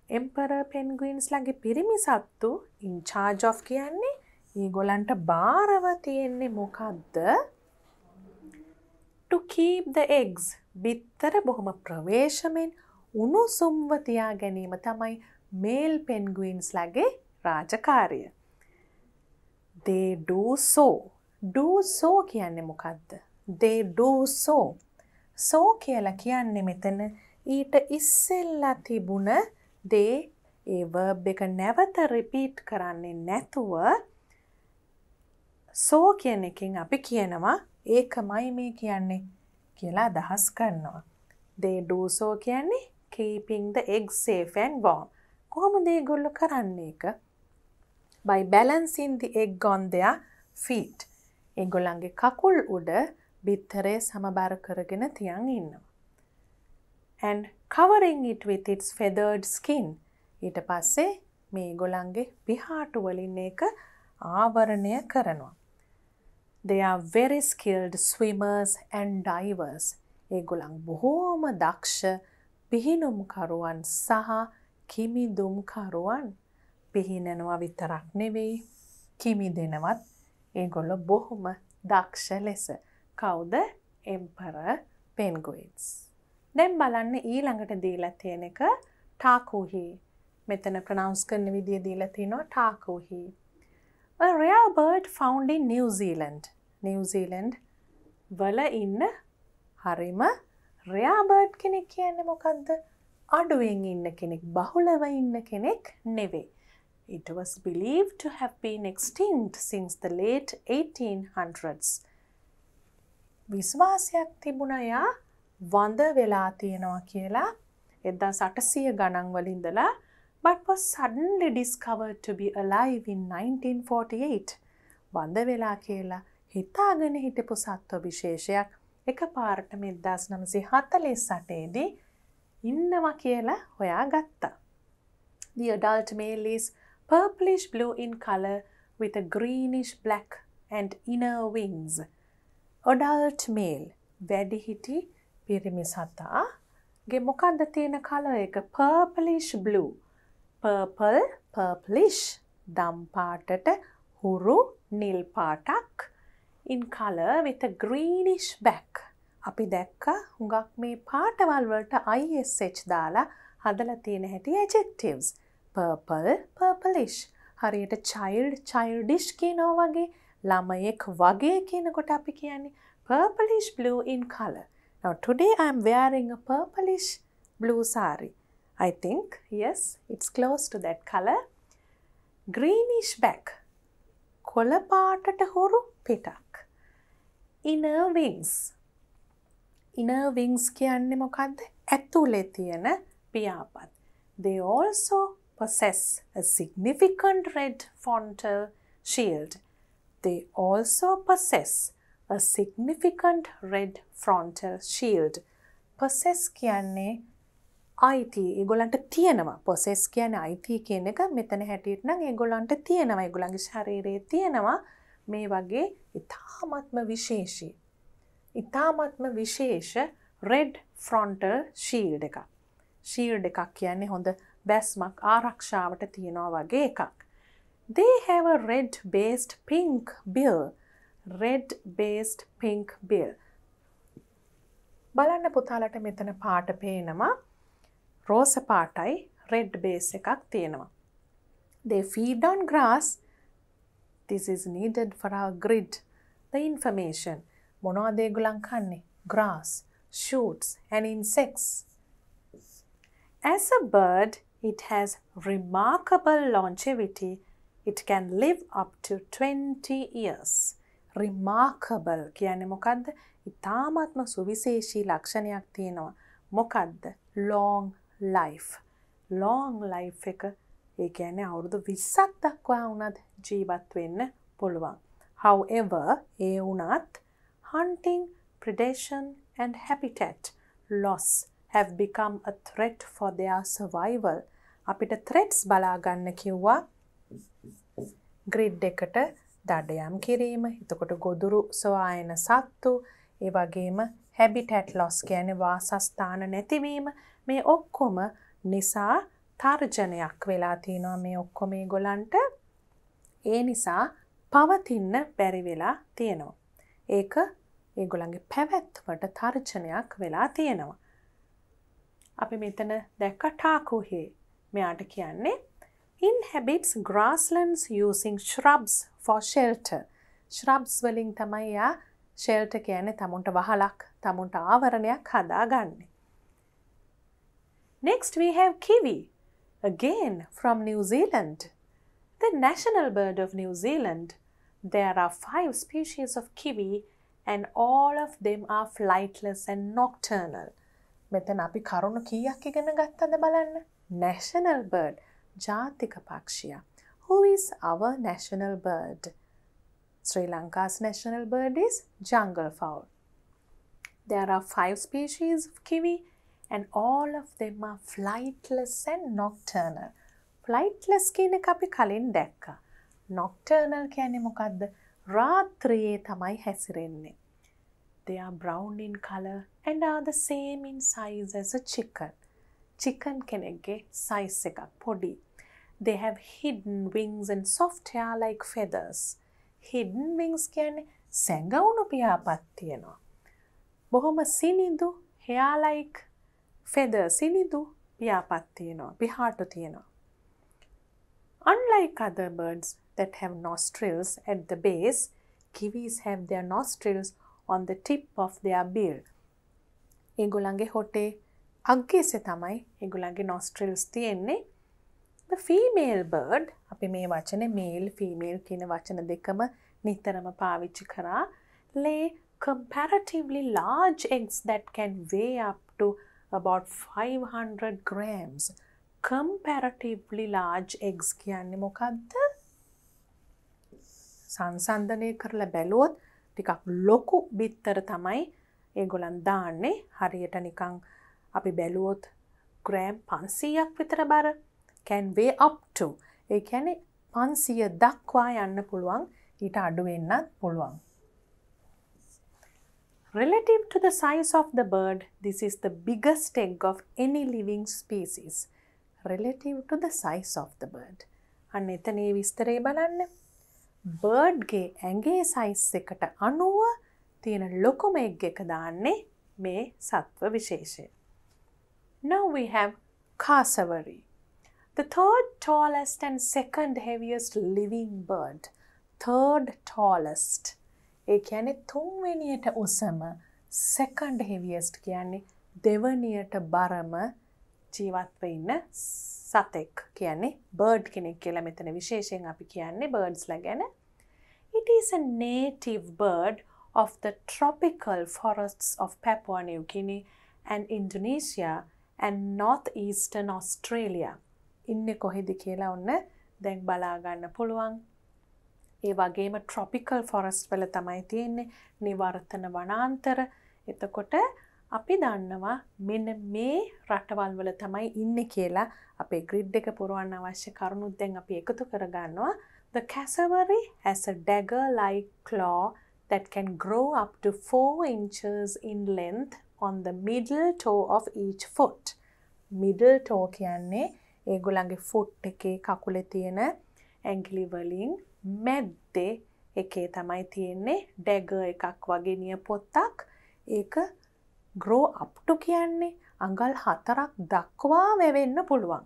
emperor penguins ළඟේ පිරිමි සත්තු in charge of කියන්නේ ඒගොල්ලන්ට බාරව තියෙන්නේ මොකද්ද? to keep the eggs බිත්තර බොහොම ප්‍රවේශමෙන් උණුසුම්ව තියා ගැනීම තමයි මේල් පෙන්ගුයින්ස් ලගේ රාජකාරිය. they do so. do so කියන්නේ මොකක්ද? they do so. so කියලා කියන්නේ මෙතන ඊට ඉස්සෙල්ලා තිබුණ දේ ඒ verb එක නැවත repeat කරන්නේ නැතුව සෝ කියන එකෙන් අපි කියනවා ඒකමයි මේ කියන්නේ කියලා අදහස් කරනවා. they do so කියන්නේ keeping the eggs safe and warm. කොහොමද ඒගොල්ලෝ කරන්නේ ඒක? By balancing the egg on their feet. ඒගොල්ලන්ගේ කකුල් උඩ බිත්තරේ සමබර කරගෙන තියන් ඉන්නවා. and covering it with its feathered skin. ඊට පස්සේ මේ ගොලන්ගේ පිහාටු වලින් ඒක ආවරණය කරනවා. They are very skilled swimmers and divers. ඒගොලන් බොහෝම දක්ෂ පිහිනුම්කරුවන් සහ කිමිදුම්කරුවන් පිහිනනවා විතරක් නෙවෙයි කිමි දෙනවත් ඒගොල්ල බොහොම දක්ෂ ලෙස කවුද එම්පර පෙන්ගුයිටස්. දැම් බලන්න ඊළඟට දීලා තියෙන එක ටාකූහි මෙතන ප්‍රනවස් කරන විදිිය දීලා තිනවා ටාකූහි. A rare bird found in New Zealand. New Zealand වල ඉන්න හරිම රයාබර්ඩ් කෙනෙක් කියන්නේ මොකක්ද අඩුවෙන් ඉන්න කෙනෙක් බහුලව ඉන්න කෙනෙක් නෙවේ. It was believed to have been extinct since the late 1800s. විශ්වාසයක් තිබුණ යා වඳ වෙලා තියෙනවා කියලා එදා සටසිය ගණන් වලින්දලා but was suddenly discovered to be alive in 1948. වඳ වෙලා කියලා හිතාගෙන හිටපු සත්ව විශේෂයක් එක පාරට මෙදදාස් නමසේ හත්තලෙස් සටේදී ඉන්නවා කියලා හොයා ගත්තා. The adult male is purplish blue in color with a greenish black and inner wings. Adult male වැඩිහිටි පිරිමි සතා ගේ මොකක්ද තියෙන කල එක purplish blue. Purple purplish දම් පාටට හුරු නිල් පාටක් in color with a greenish back. අපි දැක්ක හුඟක් මේ පාටවල් වලට ISH දාලා හදලා තියෙන හැටි adjectives. Purple purplish හරියට child childish කියනවා වගේ ළමයෙක් වගේ කියනකොට අපි කියන්නේ purplish blue in color. Now today I am wearing a purplish blue sari. I think yes it's close to that color. Greenish back කොළ පාටට හුරු පිටක්. inner wings inner wings කියන්නේ මොකක්ද? ඇතුලේ තියෙන පියාපත්. They also possess a significant red frontal shield. They also possess a significant red frontal shield. possess කියන්නේ IT ඒගොල්ලන්ට තියෙනවා. Possess කියන්නේ IT කියන එක මෙතන හැටියට නම් ඒගොල්ලන්ට තියෙනවා. ඒගොල්ලන්ගේ ශරීරයේ තියෙනවා. මේ වගේ ඉතාමත්ම විශේෂී. ඉතාමත්ම විශේෂ red frontal shield එකක්. Shield එකක් කියන්නේ හොඳ බැස්මක් ආරක්ෂාවට තියෙනවා වගේ එකක්. They have a red based pink bill. red based pink bill. බලන්න පුතාලට මෙතන පාට පේනවා රෝස පාටයි රෙඩ් බේස් එකක් තියෙනවා. They feed on grass. This is needed for our grid. The information. මොනවද ඒගොල්ලන් කන්නේ? Grass, shoots and insects. As a bird, It has remarkable longevity. It can live up to 20 years. Remarkable කියන්නේ මොකද්ද? ඉතාමත්ම සුවිශේෂී ලක්ෂණයක් තියෙනවා. මොකද්ද? long life. long life එක ඒ කියන්නේ අවුරුදු 20ක් දක්වා වුණත් ජීවත් වෙන්න පුළුවන්. However, ඒ වුණත් hunting, predation and habitat loss have become a threat for their survival. අපිට ත්‍රෙට්ස් බලාගන්න කිව්වා ග්‍රිඩ් එකට දඩයම් කිරීම එතකොට ගොදුරු සොයායන සත්තු ඒ වගේම හැබිටැට් ලොස් කියන වාසස්ථාන නැතිවීම මේ ඔක්කොම නිසා තර්ජනයක් වෙලා තියෙනවා මේ ඔක්කොම මේ ගොලන්ට ඒ නිසා පවතින්න බැරි වෙලා තියෙනවා. ඒක ඒගොල්ලන්ගේ පැවැත්මට තර්ජනයක් වෙලා තියෙනවා. අපි මෙතන දැක්ක ටාකුහේ මෙයාට කියන්නේ inhabits grasslands using shrubs for shelter. shrubs වලින් තමයි යා shelter කියන්නේ තමුන්ට වහලක් තමුන්ට ආවරණයක් හදාගන්නේ. Next we have kiwi, again from New Zealand. The national bird of New Zealand. There are five species of kiwi and all of them are flightless and nocturnal. මෙතන අපි කරුණු කීයක් ඉගෙන ගත්තද බලන්න. national bird ජාතික පක්ෂිය who is our national bird Sri Lanka's national bird is jungle fowl there are five species of kiwi and all of them are flightless and nocturnal. ෆ්ලයිට්ලස් කියන එක අපි කලින් දැක්කා. නොක්ටර්නල් කියන්නේ මොකක්ද? රාත්‍රියේ තමයි හැසිරෙන්නේ. They are brown in color and are the same in size as a chicken. Chicken කෙනෙක්ගේ size එකක් පොඩි. They have hidden wings and soft hair like feathers. Hidden wings කියන්නේ සැඟවුණු පියාපත් තියෙනවා. බොහොම සිනිඳු hair like feather සිනිඳු පියාපත් තියෙනවා. පිහාටු තියෙනවා. Unlike other birds that have nostrils at the base, kiwis have their nostrils on the tip of their bill. ඒගොල්ලන්ගේ හොටේ අග්ගේසේ තමයි ඒගොල්ලන්ගේ nostrils තියෙන්නේ. The female bird අපි මේ වචනේ male female කියන වචන දෙකම නිතරම පාවිච්චි කරා lay comparatively large eggs that can weigh up to about 500 grams. comparatively large eggs කියන්නේ මොකක්ද? සංසන්දනය කරලා බැලුවොත් ටිකක් ලොකු බිත්තර තමයි ඒගොල්ලන් දාන්නේ. හරියට නිකන් අපි බැලුවොත් ග්‍රෑම් 500ක් විතර බර can weigh up to. ඒ කියන්නේ 500 දක්වා යන්න පුළුවන්. ඊට අඩු වෙන්නත් පුළුවන්. Relative to the size of the bird, this is the biggest egg of any living species. relative to the size of the bird. අන්න එතනේ විස්තරේ බලන්න. බර්ඩ්ගේ ඇගේ සයිස් එකට අනුව තියෙන ලොකුම එක් එක දාන්නේ මේ සත්ව විශේෂය. Now we have cassowary. The third tallest and second heaviest living bird. Third tallest. ඒ කියන්නේ තුන්වෙනියට උසම second heaviest කියන්නේ දෙවනියට බරම ජීවත්ව ඉන්න සතෙක් කියන්නේ බර්ඩ් කෙනෙක් කියලා මෙතන විශේෂයෙන් අපි කියන්නේ බර්ඩ්ස්ලා ගැන. It is a native bird of the tropical forests of Papua New Guinea and Indonesia and northeastern Australia. ඉන්නේ කොහෙද කියලා ඔන්න දැන් බලා ගන්න පුළුවන්. ඒ වගේම tropical forest වල තමයි තියෙන්නේ නිවර්තන වනාන්තර. එතකොට අපි දන්නවා මෙන්න මේ රටවල් වල තමයි ඉන්නේ කියලා අපේ ග්‍රිඩ් එක පුරවන්න අවශ්‍ය කරුණුත් දැන් අපි එකතු කරගන්නවා. The cassowary has a dagger-like claw that can grow up to 4 inches in length on the middle toe of each foot. middle toe කියන්නේ ඒගොල්ලන්ගේ foot එකේ කකුලේ තියෙන ඇඟිලි වලින් මැද්දේ එකේ තමයි තියෙන්නේ dagger එකක් වගේ නියපොත්තක්. ඒක ග්‍රෝ අප්ටු කියන්නේ අඟල් හතරක් දක්වා වැවෙන්න පුළුවන්.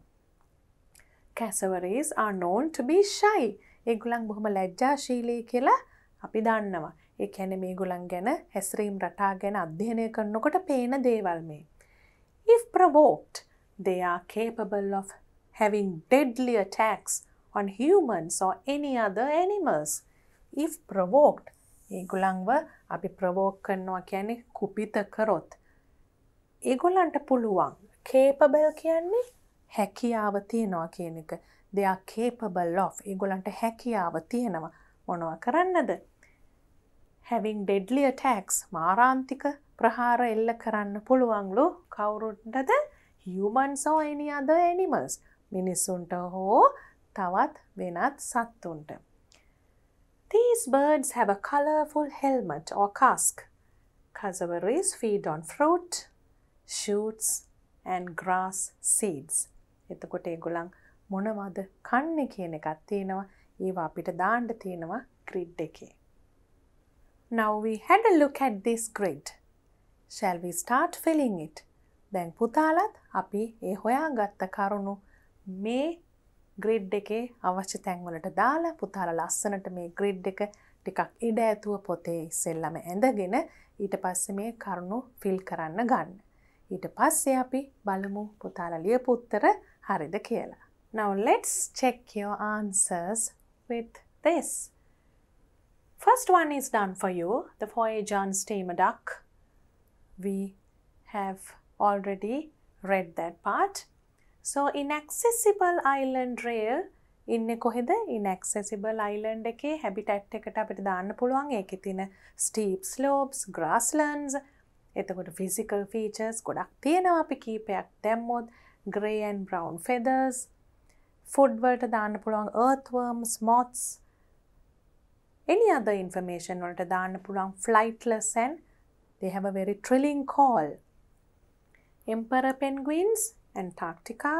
කැසවරේස් are known to be shy. ඒගොල්ලන් බොහොම ලැජ්ජාශීලී කියලා අපි දන්නවා. ඒ කියන්නේ මේගොල්ලන් ගැන හැසිරීම් රටා ගැන අධ්‍යයනය කරනකොට පේන දේවල් මේ. If provoked, they are capable of having deadly attacks on humans or any other animals. If provoked, ඒගොල්ලන්ව අපි ප්‍රවෝක් කරනවා කියන්නේ කුපිත කරොත්. ඒගොල්ලන්ට පුළුවන්. කේපබල් කියන්නේ හැකියාව තියෙනවා කියන එක. They are capable of. ඒගොල්ලන්ට හැකියාව තියෙනවා. මොනවා කරන්නද? Having deadly attacks මාරාන්තික ප්‍රහාර එල්ල කරන්න පුළුවන්ලු කවුරුන්ටද humans or any other animals මිනිස්සුන්ට හෝ තවත් වෙනත් සත්තුන්ට These birds have a colorful helmet or casque. Cassowaries feed on fruit, shoots and grass seeds. එතකොට ඒගොල්ලන් මොනවද කන්නේ කියන එකක් තියෙනවා. ඒවා අපිට දාන්න තියෙනවා grid එකේ. Now we had a look at this grid. Shall we start filling it? දැන් පුතාලත් අපි ඒ හොයාගත්ත කරුණු මේ ග්‍රිඩ් එකේ අවශ්‍ය තැන්වලට දාලා පුතාල ලස්සනට මේ ග්‍රිඩ් එක ටිකක් ඉඩ ඇතුව පොතේ ඉස්සෙල්ලම ඇඳගෙන ඊට පස්සේ මේ කරුණු ෆිල් කරන්න ගන්න. ඊට පස්සේ අපි බලමු පුතාලා ලියපු උත්තර හරිද කියලා. Now let's check your answers with this. First one is done for you, the Voyager steamer duck. We have already read that part. So inaccessible island rail. ඉන්න කොහෙද? Inaccessible island එකේ habitat එකට අපිට දාන්න පුළුවන්. ඒකේ තියෙන steep slopes, grasslands. එතකොට ෆිසිකල් ෆීචර්ස් ගොඩක් තියෙනවා. අපි කීපයක් දැම්මොත් ග්‍රේ and බ්‍රවන්් ෆෙදර්ස් ෆුඩ්වලට දාන්න පුළුවන් earthworms moths. any other information වලට දාන්න පුළුවන් flightless and they have a very thrilling call emperor penguins Antarctica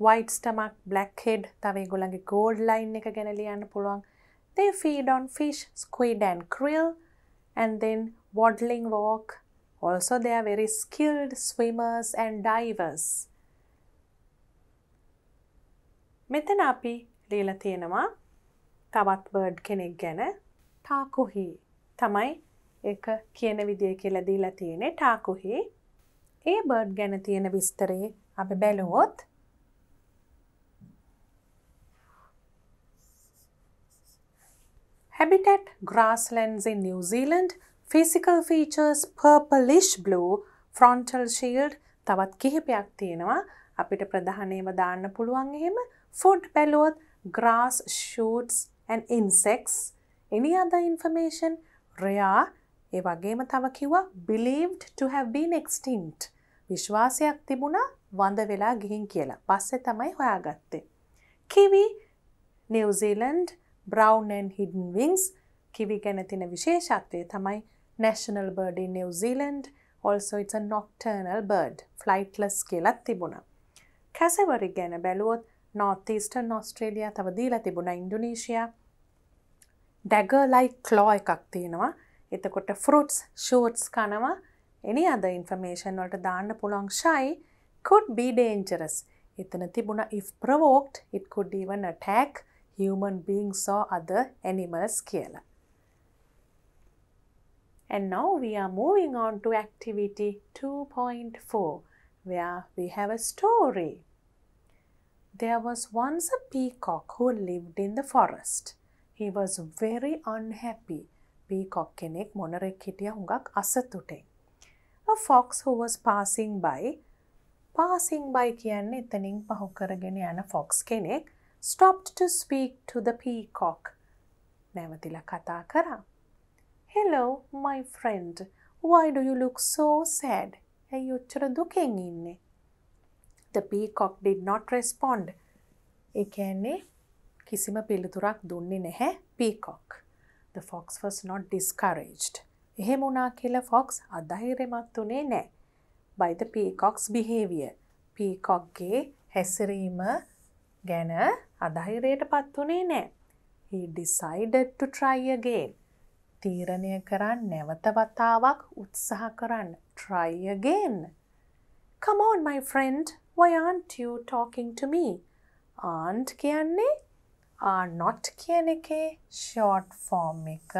white stomach blackhead තව ඒගොල්ලන්ගේ gold line එක ගැන ලියන්න පුළුවන් they feed on fish squid and krill and then waddling walk also they are very skilled swimmers and divers මෙතන අපි ලියලා තියෙනවා තවත් බර්ඩ් කෙනෙක් ගැන ටාකුහි. තමයි එක කියන විදිය කියලා දීලා තියෙන්නේ ටාකුහි. ඒ බර්ඩ් ගැන තියෙන විස්තරේ අපි බැලුවොත් Habitat grasslands in New Zealand physical features purplish blue frontal shield තවත් කිහිපයක් තියෙනවා. අපිට ප්‍රධානයම දාන්න පුළුවන් එහෙම. Food බැලුවොත් grass shoots and insects any other information rare ඒ වගේම තව කිව්වා believed to have been extinct විශ්වාසයක් තිබුණා වඳ වෙලා ගිහින් කියලා. පස්සේ තමයි හොයාගත්තේ. කිවි New Zealand brown and hidden wings කිවි ගැන තියෙන විශේෂත්වය තමයි national bird in New Zealand also it's a nocturnal bird flightless කියලා තිබුණා. කැසවරි ගැන බැලුවොත් නෝතීස්ටර්න් ඔස්ට්‍රේලියයා තව දීලා තිබුණා ඉන්ඩොනීෂයා ඩැගර් ලයි ක්ලෝ එකක් තියෙනවා එතකොට ෆෘට්ස් ෂූට්ස් කනවා එනි අද ඉන්ෆර්මේෂන් වලට දාන්න පුළොන් ශයි could be dangerous එතන තිබුණ if provoked it could even attack human beings or other animals කියලා And now we are moving on to activity 2.4 where we have a story. There was once a peacock who lived in the forest. He was very unhappy. Peacock කෙනෙක් මොනරෙක් හිටිය හුඟක් අසතුටෙන්. A fox who was passing by passing by කියන්නේ එතනින් පහු කරගෙන යන fox කෙනෙක් stopped to speak to the peacock. නැවතිලා කතා කරා. Hello, my friend. Why do you look so sad? ඇයි ඔච්චර දුකෙන් ඉන්නේ? The peacock did not respond. ඒ කියන්නේ කිසිම පිළිතුරක් දුන්නේ නැහැ peacock. The fox was not discouraged. එහෙම වුණා කියලා fox අධෛර්යමත් උනේ නැහැ. by the peacock's behavior. peacockගේ හැසිරීම ගැන අධෛර්යයටපත් උනේ නැහැ. He decided to try again. තීරණය කරන්න නැවත වතාවක් උත්සාහ කරන්න. try again. Come on my friend, why aren't you talking to me? aren't කියන්නේ are not කියන එකේ short form එක.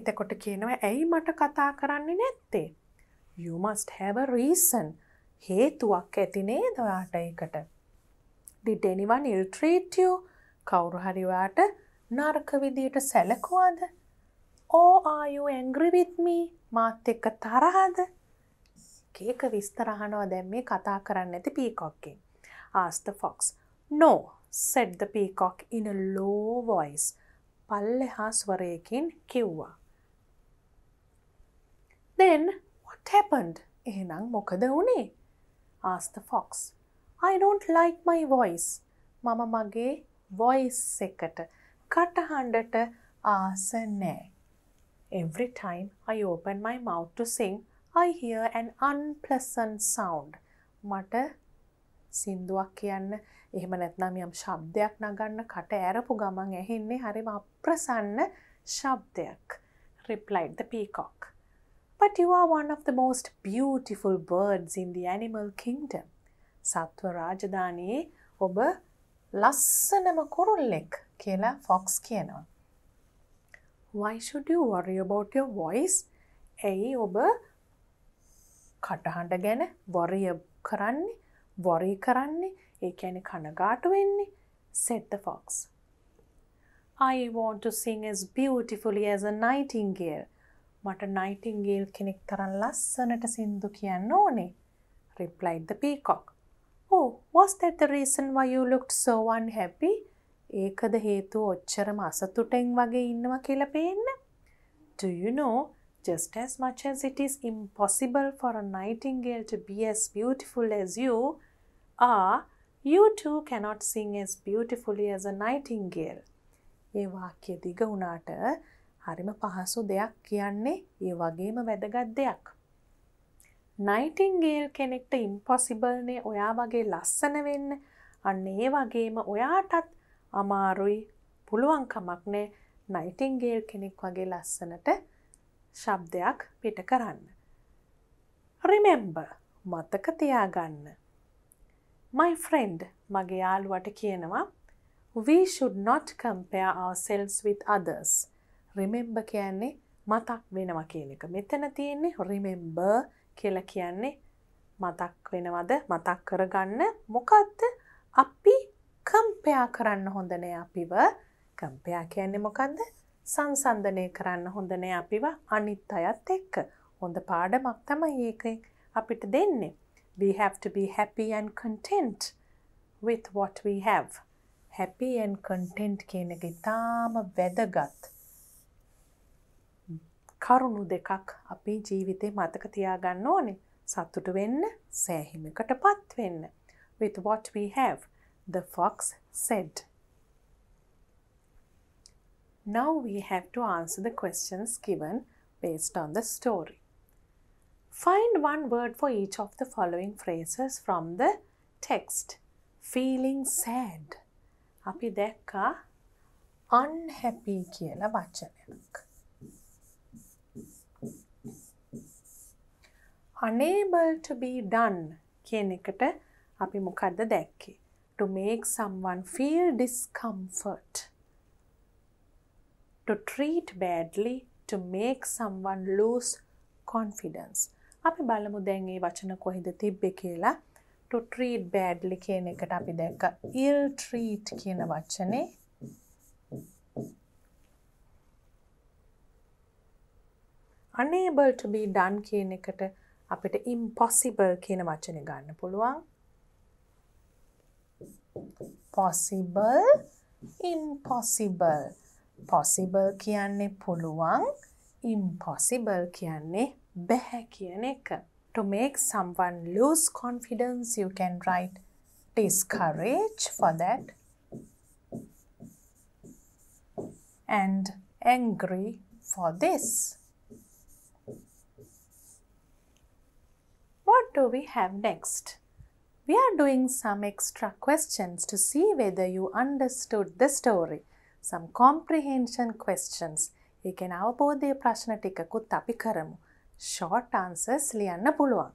එතකොට කියනවා ඇයි මට කතා කරන්නේ නැත්තේ? You must have a reason. හේතුවක් ඇති නේද ඔයාට ඒකට? Did anyone ill treat you? කවුරු හරි ඔයාට නරක විදියට සැලකුවාද? Or are you angry with me? මාත් එක්ක තරහද? කේක විස්තර අහනවා දැන් මේ කතා කරන්න ඇති පීකොක්ගෙන්. asked the fox. No, said the peacock in a low voice. පල්ලෙහා ස්වරයකින් කිව්වා. Then what happened? එහෙනම් මොකද වුණේ? asked the fox. I don't like my voice. මම මගේ voice එකට කටහඬට ආස නැහැ. Every time I open my mouth to sing, I hear an unpleasant sound. මට සින්දුවක් කියන්න එහෙම නැත්නම් යම් ශබ්දයක් නගන්න කට ඇරපු ගමන් ඇහෙන්නේ හරිම අප්‍රසන්න ශබ්දයක්. replied the peacock. But you are one of the most beautiful birds in the animal kingdom. සත්ව රාජධානයේ ඔබ ලස්සනම කුරුල්ලෙක් කියලා ෆොක්ස් කියනවා. why should you worry about your voice? ඇයි ඔබ කටහඬ ගැන වොරිය කරන්නේ වොරී කරන්නේ ඒ කියන්නේ කනගාටු වෙන්නේ said the fox. I want to sing as beautifully as a nightingale. මට nightingale කෙනෙක් තරම් ලස්සනට සින්දු කියන්න ඕනේ. replied the peacock. Oh, was that the reason why you looked so unhappy? ඒකද හේතුව ඔච්චරම අසතුටෙන් වගේ ඉන්නවා කියලා පේන්න? Do you know just as much as it is impossible for a nightingale to be as beautiful as you are, you too cannot sing as beautifully as a nightingale. ඒ වාක්‍ය දිග වුණාට හරිම පහසු දෙයක් කියන්නේ ඒ වගේම වැදගත් දෙයක්. නයිටින්ගේල් කෙනෙක්ට ඉම්පොසිබල්නේ ඔයා වගේ ලස්සන වෙන්න අන්න ඒ වගේම ඔයාටත් අමාරුයි පුළුවන්කමක් නෑ නයිටින්ගේල් කෙනෙක් වගේ ලස්සනට ශබ්දයක් පිට කරන්න. රිමෙම්බර් මතක තියාගන්න. My friend මගේ යාළුවට කියනවා We should not compare ourselves with others. Remember කියන්නේ මතක් වෙනවා කියන එක. මෙතන තියෙන්නේ remember කියලා කියන්නේ මතක් වෙනවද මතක් කරගන්න මොකක්ද අපි කම්පයා කරන්න හොඳ නෑ අපිව කම්පයා කියන්නේ මොකක්ද සංසන්දනය කරන්න හොඳ නෑ අපිව අනිත් අයත් එක්ක හොඳ පාඩමක් තමයි ඒක අපිට දෙන්නේ we have to be happy and content with what we have happy and content කියන එක ඉතාම වැදගත් කරුණු දෙකක් අපි ජීවිතේ මතක තියාගන්න ඕනේ. සතුටු වෙන්න, සෑහීමකට පත් වෙන්න. With what we have, the fox said. Now we have to answer the questions given based on the story. Find one word for each of the following phrases from the text. Feeling sad. අපි දැක්කා unhappy කියලා වචනයක්. unable to be done කියන එකට අපි මොකද්ද දැක්කේ to make someone feel discomfort To treat badly to make someone lose confidence. අපි බලමු දැන් මේ වචන කොහෙද තිබ්බේ කියලා. To treat badly කියන එකට අපි දැක්ක. Ill treat කියන වචනේ. Unable to be done කියන එකට අපිට impossible කියන වචනේ ගන්න පුළුවන්. possible impossible. possible කියන්නේ පුළුවන් impossible කියන්නේ බැහැ කියන එක. To make someone lose confidence you can write discourage for that and angry for this. What do we have next? We are doing some extra questions to see whether you understood the story. Some comprehension questions. ඒකෙන් අවබෝධය ප්‍රශ්න ටිකකුත් අපි කරමු. Short answers ලියන්න පුළුවන්.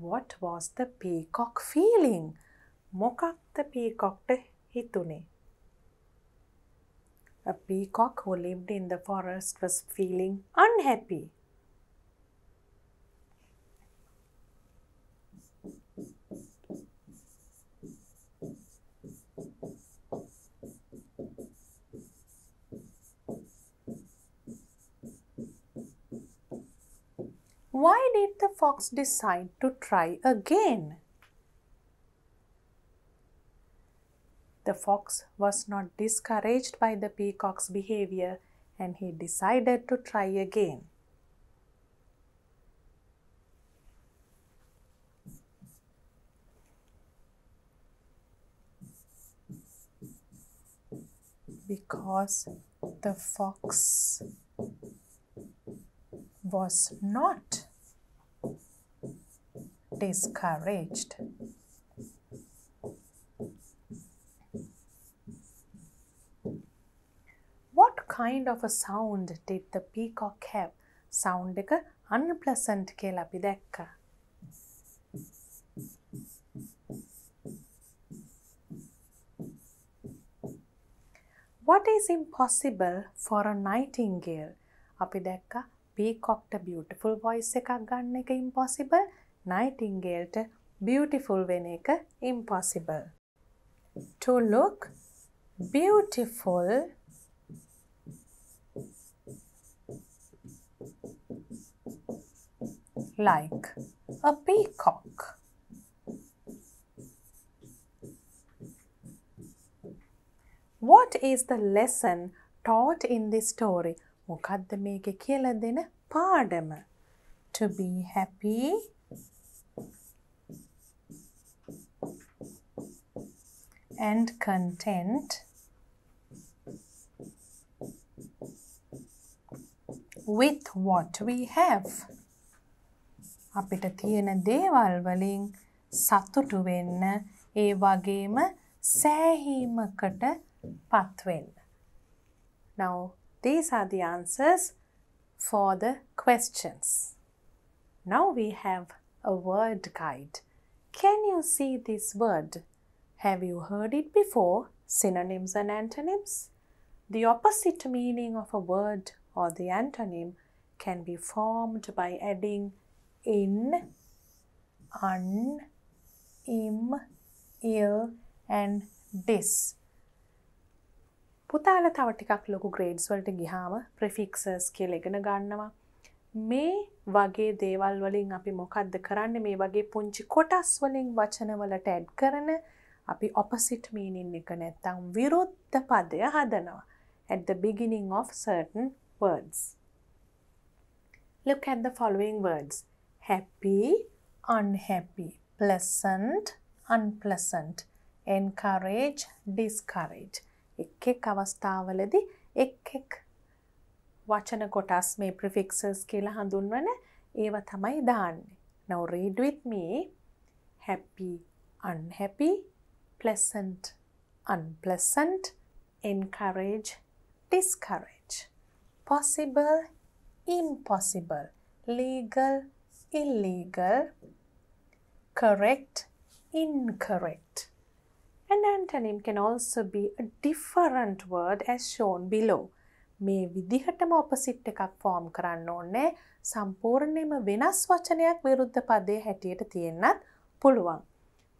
What was the peacock feeling? මොකක්ද peacockට හිතුනේ? A peacock who lived in the forest was feeling unhappy. Why did the fox decide to try again? The fox was not discouraged by the peacock's behavior and he decided to try again. Because the fox was not discouraged. What kind of a sound did the peacock have? Sound එක unpleasant කියලා අපි දැක්කා. What is impossible for a nightingale? අපි දැක්කා පීකොක්ට beautiful voice එකක් ගන්න එක impossible නයිටිංගේල්ට beautiful වෙන එක impossible to look beautiful like a peacock. What is the lesson taught in this story? මොකක්ද මේක කියල දෙන පාඩම? To be happy and content with what we have. අපිට තියෙන දේවල් වලින් සතුටු වෙන්න ඒ වගේම සෑහීමකට පත්වෙන්න. Now, these are the answers for the questions. Now we have a word guide. Can you see this word? Have you heard it before? Synonyms and antonyms? The opposite meaning of a word or the antonym can be formed by adding in, un, im, ill and dis. පුතාල තව ටිකක් ලොකු grades වලට ගිහාම ප්‍රිෆික්සර්ස් කියලා ඉගෙන ගන්නවා. මේ වගේ දේවල් වලින් අපි මොකද්ද කරන්නේ මේ වගේ පුංචි කොටස් වලින් වචන වලට ඇඩ් කරන අපි opposite meaning එක නැත්තම් විරුද්ධ පදය හදනවා at the beginning of certain words. Look at the following words. Happy, unhappy, pleasant, unpleasant, encourage, discourage. එක් එක් අවස්ථාවලදී එක් එක් වචන කොටස් මේ prefixes කියලා හඳුන්වන ඒව තමයි දාන්නේ. Now read with me. Happy, unhappy, pleasant, unpleasant, encourage, discourage, possible, impossible, legal, illegal, correct, incorrect. An antonym can also be a different word as shown below. මේ විදිහටම ඔපසිට් එකක් ෆෝම් කරන්න ඕනේ සම්පූර්ණයෙන්ම වෙනස් වචනයක් විරුද්ධ පදේ හැටියට තියෙන්නත් පුළුවන්.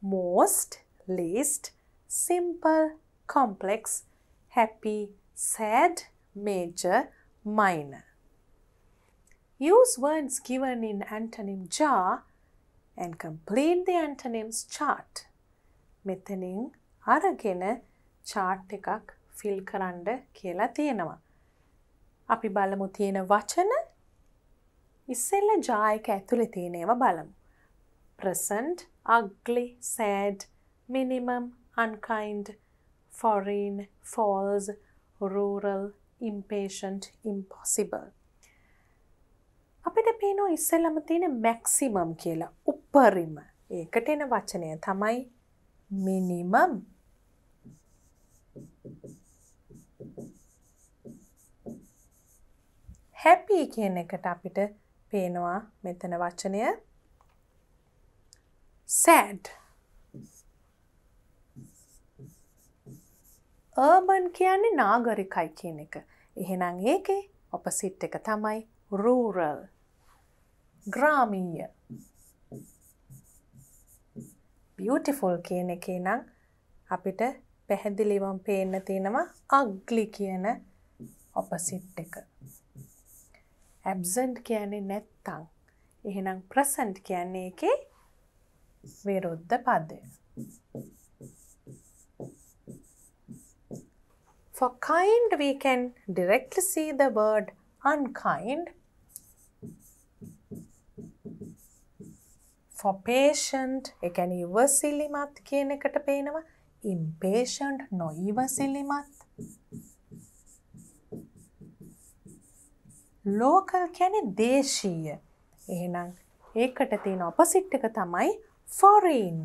most least, simple, complex, happy, sad, major, minor. Use words given in antonym jar and complete the antonyms chart. මෙතනින් අරගෙන chart එකක් fill කරන්න කියලා තියෙනවා. අපි බලමු තියෙන වචන ඉස්සෙල්ල jar එක ඇතුලේ තියෙන ඒවා බලමු. present, ugly, sad, minimum, unkind, foreign, false, rural, impatient, impossible. අපිට පේනවා ඉස්සෙල්ලම තියෙන මැක්සිමම් කියලා උපරිම. ඒකට එන වචනය තමයි මිනිමම්. හැපි කියන එකට අපිට පේනවා මෙතන වචනය sad. අර්බන් කියන්නේ නාගරිකයි කියන එක. එහෙනම් ඒකේ ඔපසිට් එක තමයි රූරල්. ග්‍රාමීය. බියටිෆුල් කියන එකේ නම් අපිට පැහැදිලිවම පේන්න තියෙනවා අග්ලි කියන ඔපසිට් එක. ඇබ්සන්ට් කියන්නේ නැත්තං. එහෙනම් ප්‍රසන්ට් කියන්නේ එකේ විරුද්ධ පදය. For kind, we can directly see the word unkind. For patient, එකැන ඉවසිලිමත් කියන එකට පේනවා impatient නොඉවසිලිමත්. ලෝකල් කැනෙ දේශීය. එහෙනම් ඒකට තියෙන ඔපසිට් එක තමයි foreign.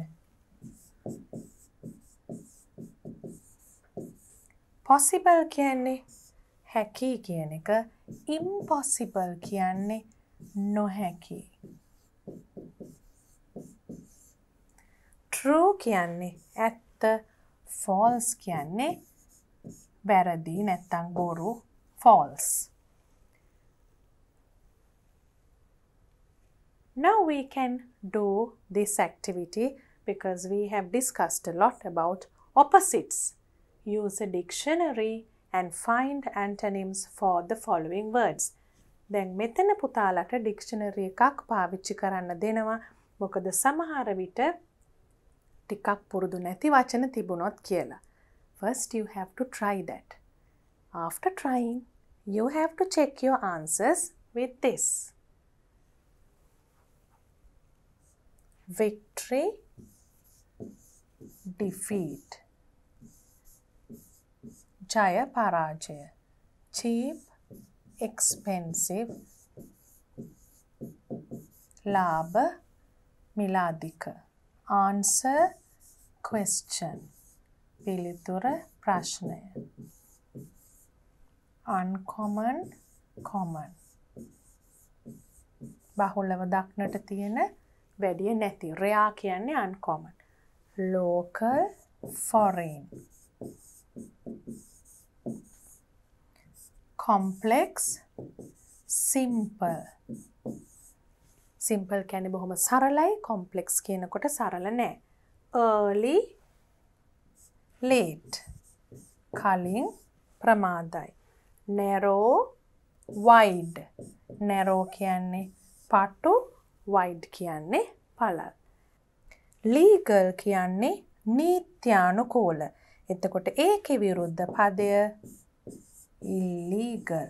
පොසිබල් කියන්නේ හැකි කියන එක ඉම්පොසිබල් කියන්නේ නොහැකි. ට්‍රූ කියන්නේ ඇත්ත ෆෝල්ස් කියන්නේ වැරදි නැත්තං බොරු false. Now we can do this activity because we have discussed a lot about opposites. use a dictionary and find antonyms for the following words. දැන් මෙතන පුතාලට ඩික්ෂනරි එකක් පාවිච්චි කරන්න දෙනවා මොකද සමහර විට ටිකක් පුරුදු නැති වචන තිබුණොත් කියලා. First, you have to try that. After trying, you have to check your answers with this. Victory, defeat. Jaya Parajaya. Cheap, expensive. Labha, මිලාදික. Answer, question. පිළිතුර ප්‍රශ්නය. uncommon, common. බහුලව දක්නට තියෙන වැඩිය නැති. රයා කියන්නේ uncommon. local, foreign. complex, simple. Simple කැනෙ බොහොම සරලයි කොම්පලෙක්ස් කියනකොට සරල නෑ. early late කලින් ප්‍රමාදයි. narrow wide narrow කියන්නේ පටු wide කියන්නේ පළල්. legal කියන්නේ නීත්‍යානුකූල. එතකොට ඒකෙ විරුද්ධ පදය illegal.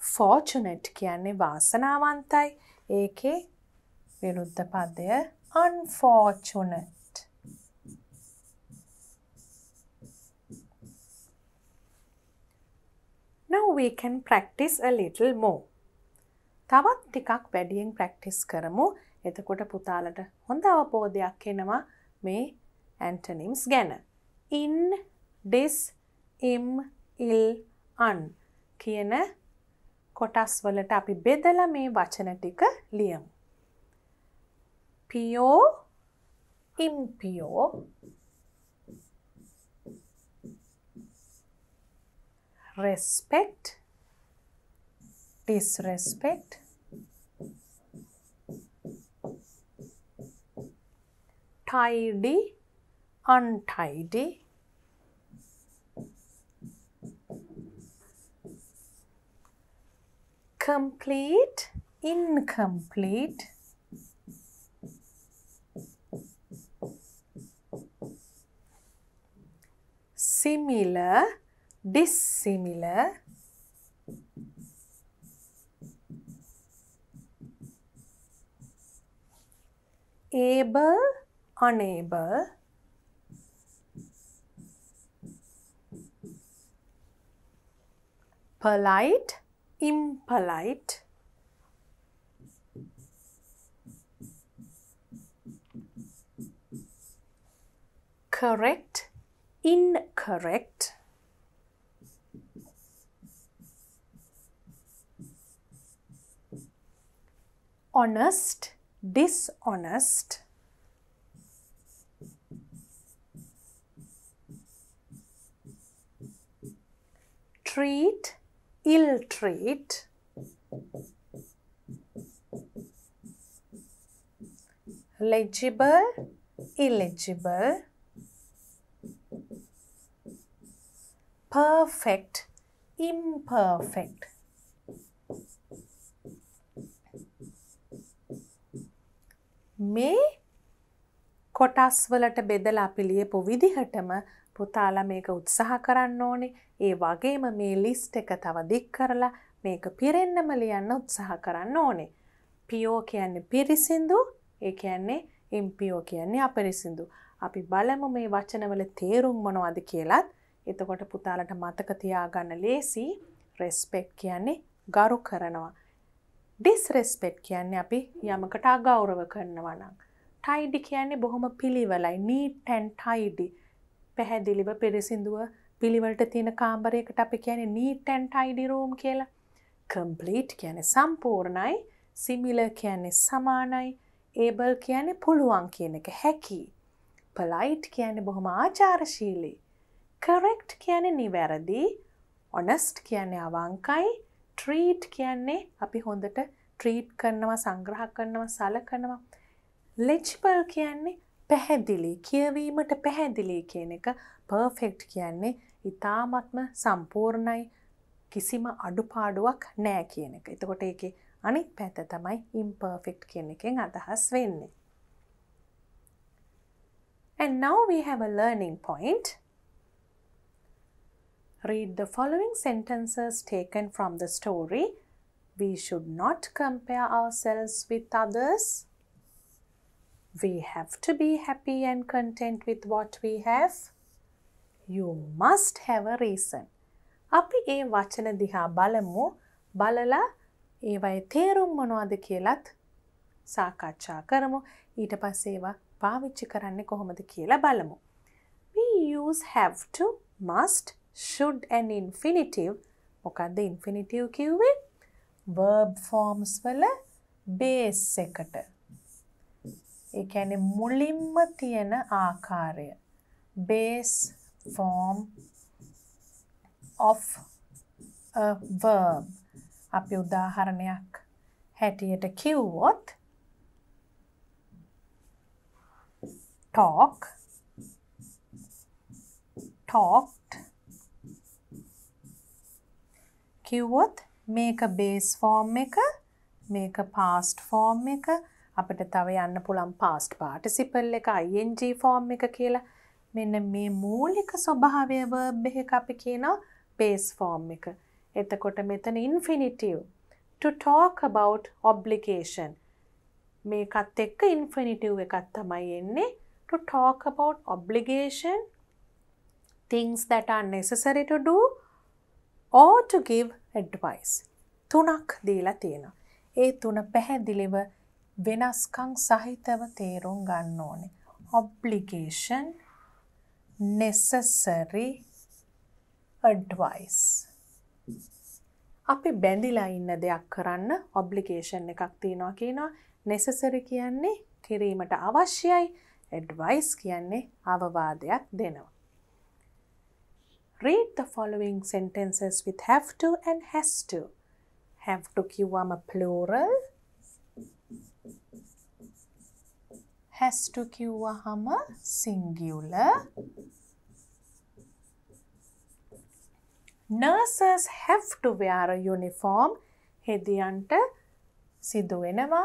ෆෝර්චුනට් කියන්නේ වාසනාවන්තයි ඒකේ විරුද්ධ පදය unfortunate. Now we can practice a little more. තවත් ටිකක් වැඩියෙන් ප්‍රැක්ටිස් කරමු. එතකොට පුතාලට හොඳ අවබෝධයක් එනවා මේ ඇන්ටනිම්ස් ගැන. in, this, im, il, un කියන කොටස් වලට අපි බෙදලා මේ වචන ටික ලියමු. පියෝ ඉම්පියෝ respect disrespect tidy untidy complete, incomplete. Similar, dissimilar. Able, unable. Polite, impolite. Correct incorrect. Honest dishonest treat ill treat, legible, illegible, perfect, imperfect. මේ කොටස් වලට බෙදලා අපි ලියපු විදිහටම පුතාලා මේක උත්සාහ කරන්න ඕනේ. ඒ වගේම මේ ලිස්ට් එක තව දික් කරලා මේක පිරෙන්නම ලියන්න උත්සාහ කරන්න ඕනේ. පියෝ කියන්නේ පිරිසිදු, ඒ කියන්නේ ඉම්පියෝ කියන්නේ අපිරිසිදු. අපි බලමු මේ වචනවල තේරුම් මොනවද කියලත්. එතකොට පුතාලට මතක තියාගන්න ලේසි. රෙස්පෙක්ට් කියන්නේ ගරු කරනවා. ඩිස්රෙස්පෙක්ට් කියන්නේ අපි යමකට අගෞරව කරනවා නම්. ටයිඩි කියන්නේ බොහොම පිළිවෙලයි. Neat and tidy. පැහැදිලිව පිරිසිදුව පිළිවලට තියෙන කාම්බරයකට අපි කියන්නේ නීට් ඇන්ඩ් ටයිඩි රූම් කියලා. කම්ප්ලීට් කියන්නේ සම්පූර්ණයි, සිමිලර් කියන්නේ සමානයි, ඒබල් කියන්නේ පුළුවන් කියන එක හැකි. පොලයිට් කියන්නේ බොහොම ආචාරශීලී. කරෙක්ට් කියන්නේ නිවැරදි, ඔනස්ට් කියන්නේ අවංකයි, ට්‍රීට් කියන්නේ අපි හොඳට ට්‍රීට් කරනවා සංග්‍රහ කරනවා සලකනවා. ලෙජිබල් කියන්නේ පැහැදිලි කියවීමට පැහැදිලි කියන එක පර්ෆෙක්ට් කියන්නේ ඉතාමත්ම සම්පූර්ණයි කිසිම අඩුපාඩුවක් නෑ කියන එක. එතකොට ඒකේ අනිත් පැත්ත තමයි ඉම්පර්ෆෙක්ට් කියන එකෙන් අදහස් වෙන්නේ. And now we have a learning point. Read the following sentences taken from the story. We should not compare ourselves with others. We have to be happy and content with what we have. You must have a reason. අපි ඒ වචන දිහා බලමු බලලා ඒවයි තේරුම් මොනවද කියලත් සාකච්ඡා කරමු ඊට පස්සේ ඒවා පාවිච්චි කරන්නේ කොහොමද කියලා බලමු. We use have to, must, should and infinitive මොකක්ද infinitive කිව්වේ? verb forms වල base එකට. ඒ කියන්නේ මුලින්ම තියෙන ආකාරය. base form of a verb. අපි උදාහරණයක් හැටියට කිව්වොත් talk talked කිව්වොත් මේක බේස් ෆෝර්ම් එක මේක පාස්ට් ෆෝර්ම් එක අපිට තව යන්න පුළුවන් පාස්ට් පාටිසිපල් එක ing ෆෝර්ම් එක කියලා මෙන්න මේ මූලික ස්වභාවය verb එකක අපි කියනවා base form එක. එතකොට මෙතන infinitive to talk about obligation මේකත් එක්ක infinitive එකක් තමයි එන්නේ to talk about obligation, things that are necessary to do, or to give advice. තුනක් දීලා තියෙනවා. ඒ තුන පැහැදිලිව වෙනස්කම් සහිතව තේරුම් ගන්න ඕනේ. obligation, necessary, advice. අපි බැඳිලා ඉන්න දෙයක් කරන්න ඔබ්ලිගේෂන් එකක් තියෙනවා කියනවා necessary කියන්නේ කිරීමට අවශ්‍යයි advice කියන්නේ අවවාදයක් දෙනවා. Read the following sentences with have to and has to. Have to කිව්වම plural. Has to කිව්වහම singular. Nurses have to wear a uniform. හෙදියන්ට සිදු වෙනවා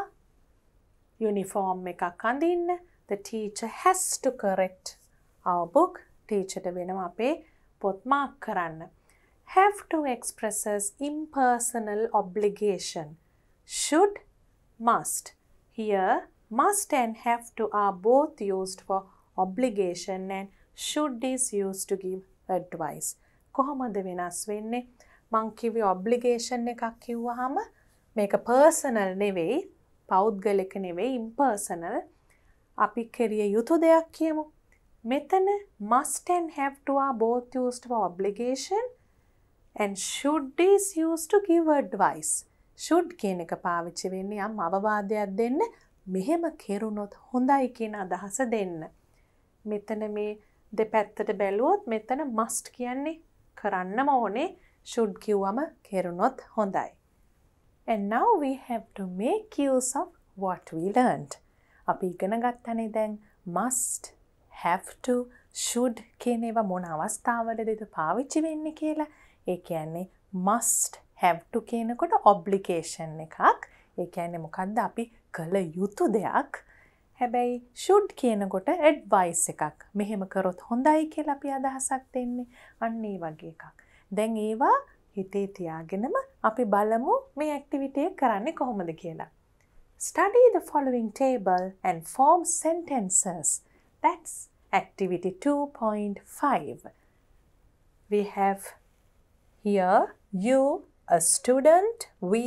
යුනිෆෝර්ම් එකක් අඳින්න the teacher has to correct our book teacherට වෙනවා අපේ පොත් මාක් කරන්න have to expresses impersonal obligation should must here must and have to are both used for obligation and should is used to give advice කොහොමද වෙනස් වෙන්නේ මං කිව්වේ obligation එකක් කිව්වහම මේක personal නෙවෙයි පෞද්ගලික නෙවෙයි impersonal අපි කෙරිය යුතු දෙයක් කියමු. මෙතන must and have to are both used for obligation and should is used to give advice. should කියන එක පාවිච්චි වෙන්නේ යම් අවවාදයක් දෙන්න මෙහෙම කෙරුණොත් හොඳයි කියන අදහස දෙන්න. මෙතන මේ දෙපැත්තට බැලුවොත් මෙතන must කියන්නේ කරන්නම ඕනේ should කිව්වම කෙරුණොත් හොඳයි. And now we have to make use of what we learned. අපි ඉගෙන ගත්තනේ දැන් must have to should කියන ඒවා මොන අවස්ථාවලදද පාවිච්චි වෙන්නේ කියලා. ඒ කියන්නේ must have to කියනකොට obligation එකක්. ඒ කියන්නේ මොකද්ද අපි කළ යුතු දෙයක්. හැබැයි should කියනකොට advice එකක්. මෙහෙම කරොත් හොඳයි කියලා අපි අදහසක් දෙන්නේ. අන්න ඒ වගේ එකක්. දැන් ඒවා හිතේ තියාගෙනම අපි බලමු මේ ඇක්ටිවිටි එක කරන්නේ කොහොමද කියලා. Study the following table and form sentences. That's activity 2.5. We have here you, a student, we,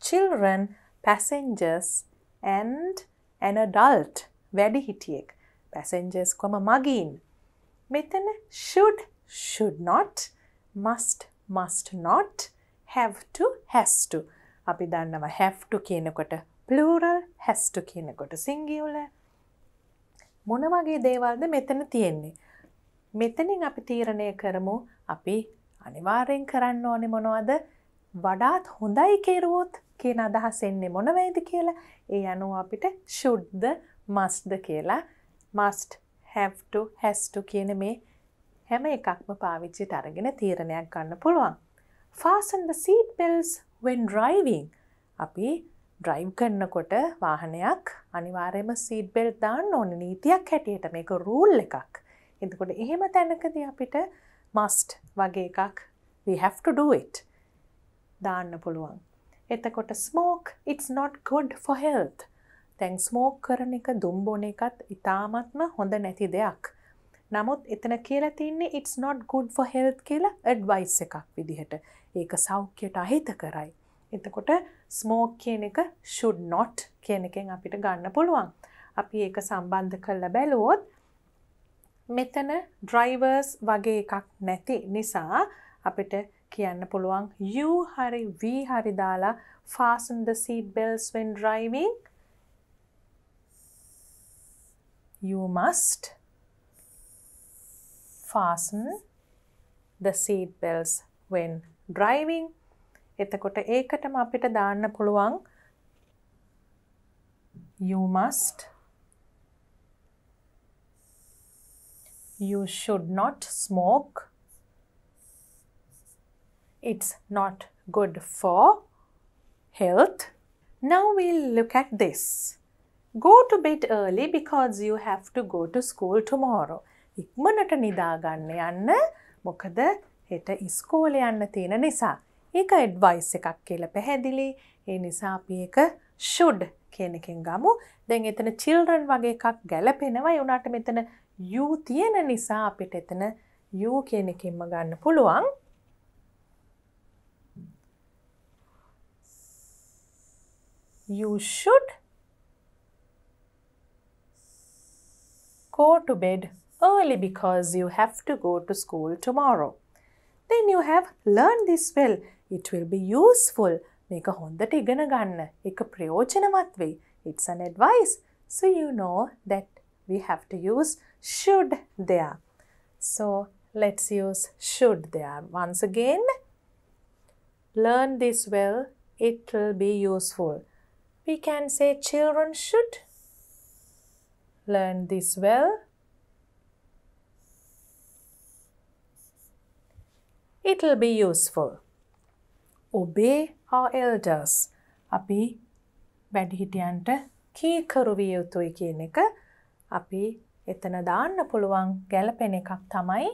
children, passengers, and an adult. වැඩිහිටියෙක්. Passengers කොම මගින්. මෙතන should, should not, must, must not, have to, has to. අපි දන්නවා have to කියනකොට plural has to කියනකොට සිංගියවල මොන වගේ දේවල්ද මෙතන තියෙන්නේ. මෙතනින් අපි තීරණය කරමු අපි අනිවාර්යෙන් කරන්න ඕනේ මොනවද වඩාත් හොඳයි කෙරුවොත් කියන අදහස් එන්නේ මොන වේද කියලා ඒ අනුව අපිට should must කියලා must have to has to කියන මේ හැම එකක්ම පාවිච්චිට අරගෙන තීරණයක් ගන්න පුළුවන්. fasten the seat belts when driving. අපි ඩ්‍රයිව් කරන්නකොට වාහනයක් අනිවාර්යම සීට් බෙල්ට් දාන්න ඕන නීතියක් හැටියට මේක රූල් එකක්. එතකොට එහෙම තැනකදී අපිට මස්ට් වගේ එකක් we have to do it. දාන්න පුළුවන්. එතකොට smoke it's not good for health. දැන් ස්මෝක් කරන එක දුම්බොන එකත් ඉතාමත්ම හොඳ නැති දෙයක්. නමුත් එතන කියලා තින්නේ it's not good for health කියලා advice එකක් විදිහට. ඒක සෞඛ්‍යයට අහිත කරයි. එතකොට ස්මෝක් කියන එක should not කියන එකෙන් අපිට ගන්න පුළුවන්. අපි ඒක සම්බන්ධ කරලා බැලුවොත් මෙතන ඩ්‍රයිවර්ස් වගේ එකක් නැති නිසා අපිට කියන්න පුළුවන්. You හරි we හරි දාලා fasten the seat belts when driving. You must fasten the seat belts when driving. එතකොට ඒකටම අපිට දාන්න පුළුවන්. You must. You should not smoke. It's not good for health. Now we'll look at this. Go to bed early because you have to go to school tomorrow. ඉක්මනට නිදාගන්න යන්න. මොකද හෙට ඉස්කෝලේ යන්න තියෙන නිසා. ඒක ඇඩ්වයිස් එකක් කියලා පැහැදිලි. ඒ නිසා අපි එක should කියන එකෙන් ගමු. දැන් එතන children වගේ එකක් ගැලපෙනවා ඒ උනාට මෙතන you තියෙන නිසා අපිට එතන you කියන එකෙන්ම ගන්න පුළුවන්. you should go to bed early because you have to go to school tomorrow. Then you have learned this well. it will be useful. මේක හොඳට ඉගෙන ගන්න. එක ප්‍රයෝජනවත් වෙයි. It's an advice. So you know that we have to use should there. So let's use should there. Once again, learn this well. It will be useful. We can say children should learn this well. It will be useful. obey our elders. අපි වැඩිහිටියන්ට කීකරු විය යුතුයි කියන එක අපි එතන දාන්න පුළුවන් ගැලපෙන එකක් තමයි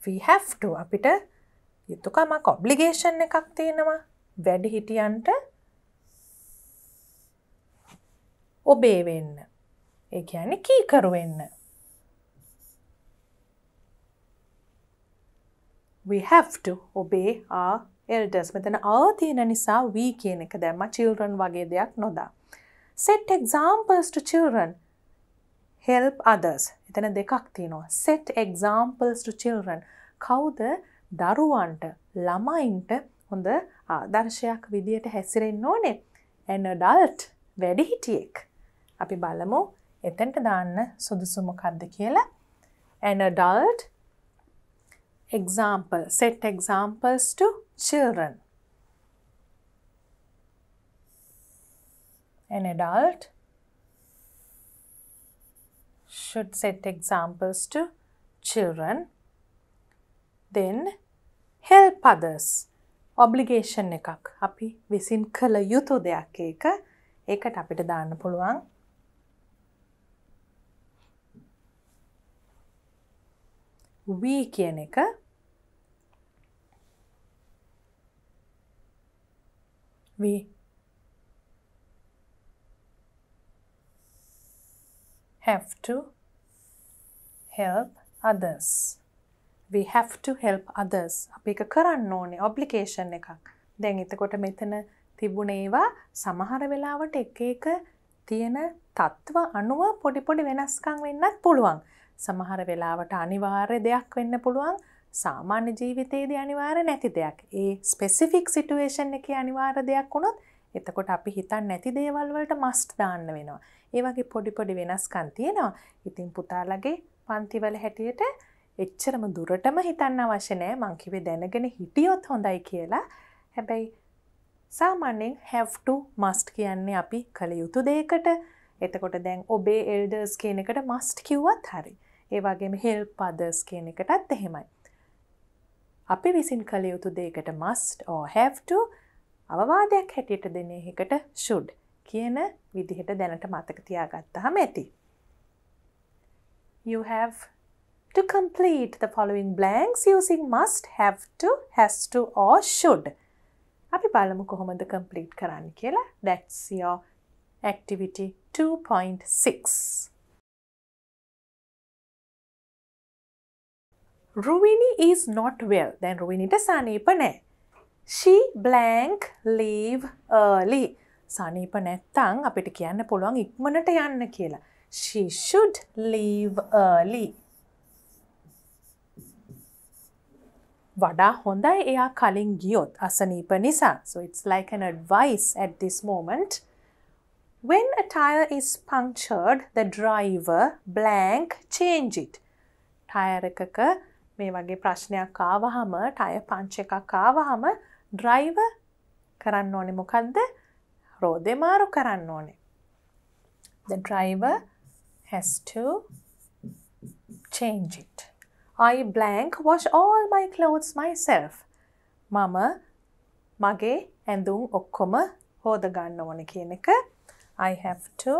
we have to අපිට යුතුකමක් ඔබ්ලිගේෂන් එකක් තියෙනවා වැඩිහිටියන්ට ඔබේ වෙන්න. ඒ කියන්නේ කීකරු වෙන්න. we have to obey our elders. මෙතන ආ තියෙන නිසා we කියන එක දැම්මා children වගේ දෙයක් නොදා. set examples to children. help others. එතන දෙකක් තියෙනවා. set examples to children. කවුද දරුවන්ට ළමයින්ට හොඳ ආදර්ශයක් විදියට හැසිරෙන්න ඕනේ. an adult වැඩිහිටියෙක්. අපි බලමු එතනට දාන්න සුදුසු මොකක්ද කියලා. an adult example. Set examples to children. An adult should set examples to children. Then help others. ඔබ්ලිගේෂන් එකක් අපි විසින් කළ යුතු දෙයක් ඒක ඒකට අපිට දාන්න පුළුවන් වී කියන එක we have to help others. We have to help others. අපි එක කරන්න ඕනේ ඔබ්ලිගේෂන් එකක්. දැන් එතකොට මෙතන තිබුණ ඒවා සමහර වෙලාවට එක එක තියෙන තත්ත්ව අනුව පොඩි පොඩි වෙනස්කම් වෙන්නත් පුළුවන්. සමහර වෙලාවට අනිවාර්ය දෙයක් වෙන්න පුළුවන්. සාමාන්‍ය ජීවිතයේදී අනිවාර්ය නැති දෙයක්. ඒ ස්පෙસિෆික් සිටුේෂන් එකේ අනිවාර්ය දෙයක් වුණොත් එතකොට අපි හිතන්නේ නැති දේවල් වලට මස්ට් දාන්න වෙනවා. ඒ වගේ පොඩි පොඩි වෙනස්කම් තියෙනවා. ඉතින් පුතාලගේ පන්තිවල හැටියට එච්චරම දුරටම හිතන්න අවශ්‍ය නැහැ. මං කිව්වේ දැනගෙන හිටියොත් හොඳයි කියලා. හැබැයි සාමාන්‍යයෙන් have to must කියන්නේ අපි කළ යුතු දෙයකට. එතකොට දැන් ඔබේ එල්ඩර්ස් කියන එකට must කිව්වත් හරි. ඒ වගේම help others කියන එකටත් එහෙමයි. අපි විසින් කළ යුතු දෙයකට must or have to අවවාදයක් හැටියට දෙන එකට should කියන විදිහට දැනට මතක තියාගත්තහම ඇති. You have to complete the following blanks using must, have to, has to or should. අපි බලමු කොහොමද complete කරන්න කියලා. That's your activity 2.6. Ruwini is not well. දැන් රුවිනිට සනීප නෑ. She blank leave early. සනීප නැත්තං අපිට කියන්න පුළුවන් ඉක්මනට යන්න කියලා. She should leave early. වඩා හොඳයි එයා කලින් ගියොත් අසනීප නිසා. So it's like an advice at this moment. When a tire is punctured, the driver blank change it. Tyre එකක මේ වගේ ප්‍රශ්නයක් ආවහම ටයර් පංච් එකක් ආවහම ඩ්‍රයිවර් කරන්න ඕනේ මොකද්ද? රෝදේ මාරු කරන්න ඕනේ. The driver has to change it. I blank wash all my clothes myself. මම මගේ ඇඳුම් ඔක්කොම හෝද ගන්න ඕන කියන එක. I have to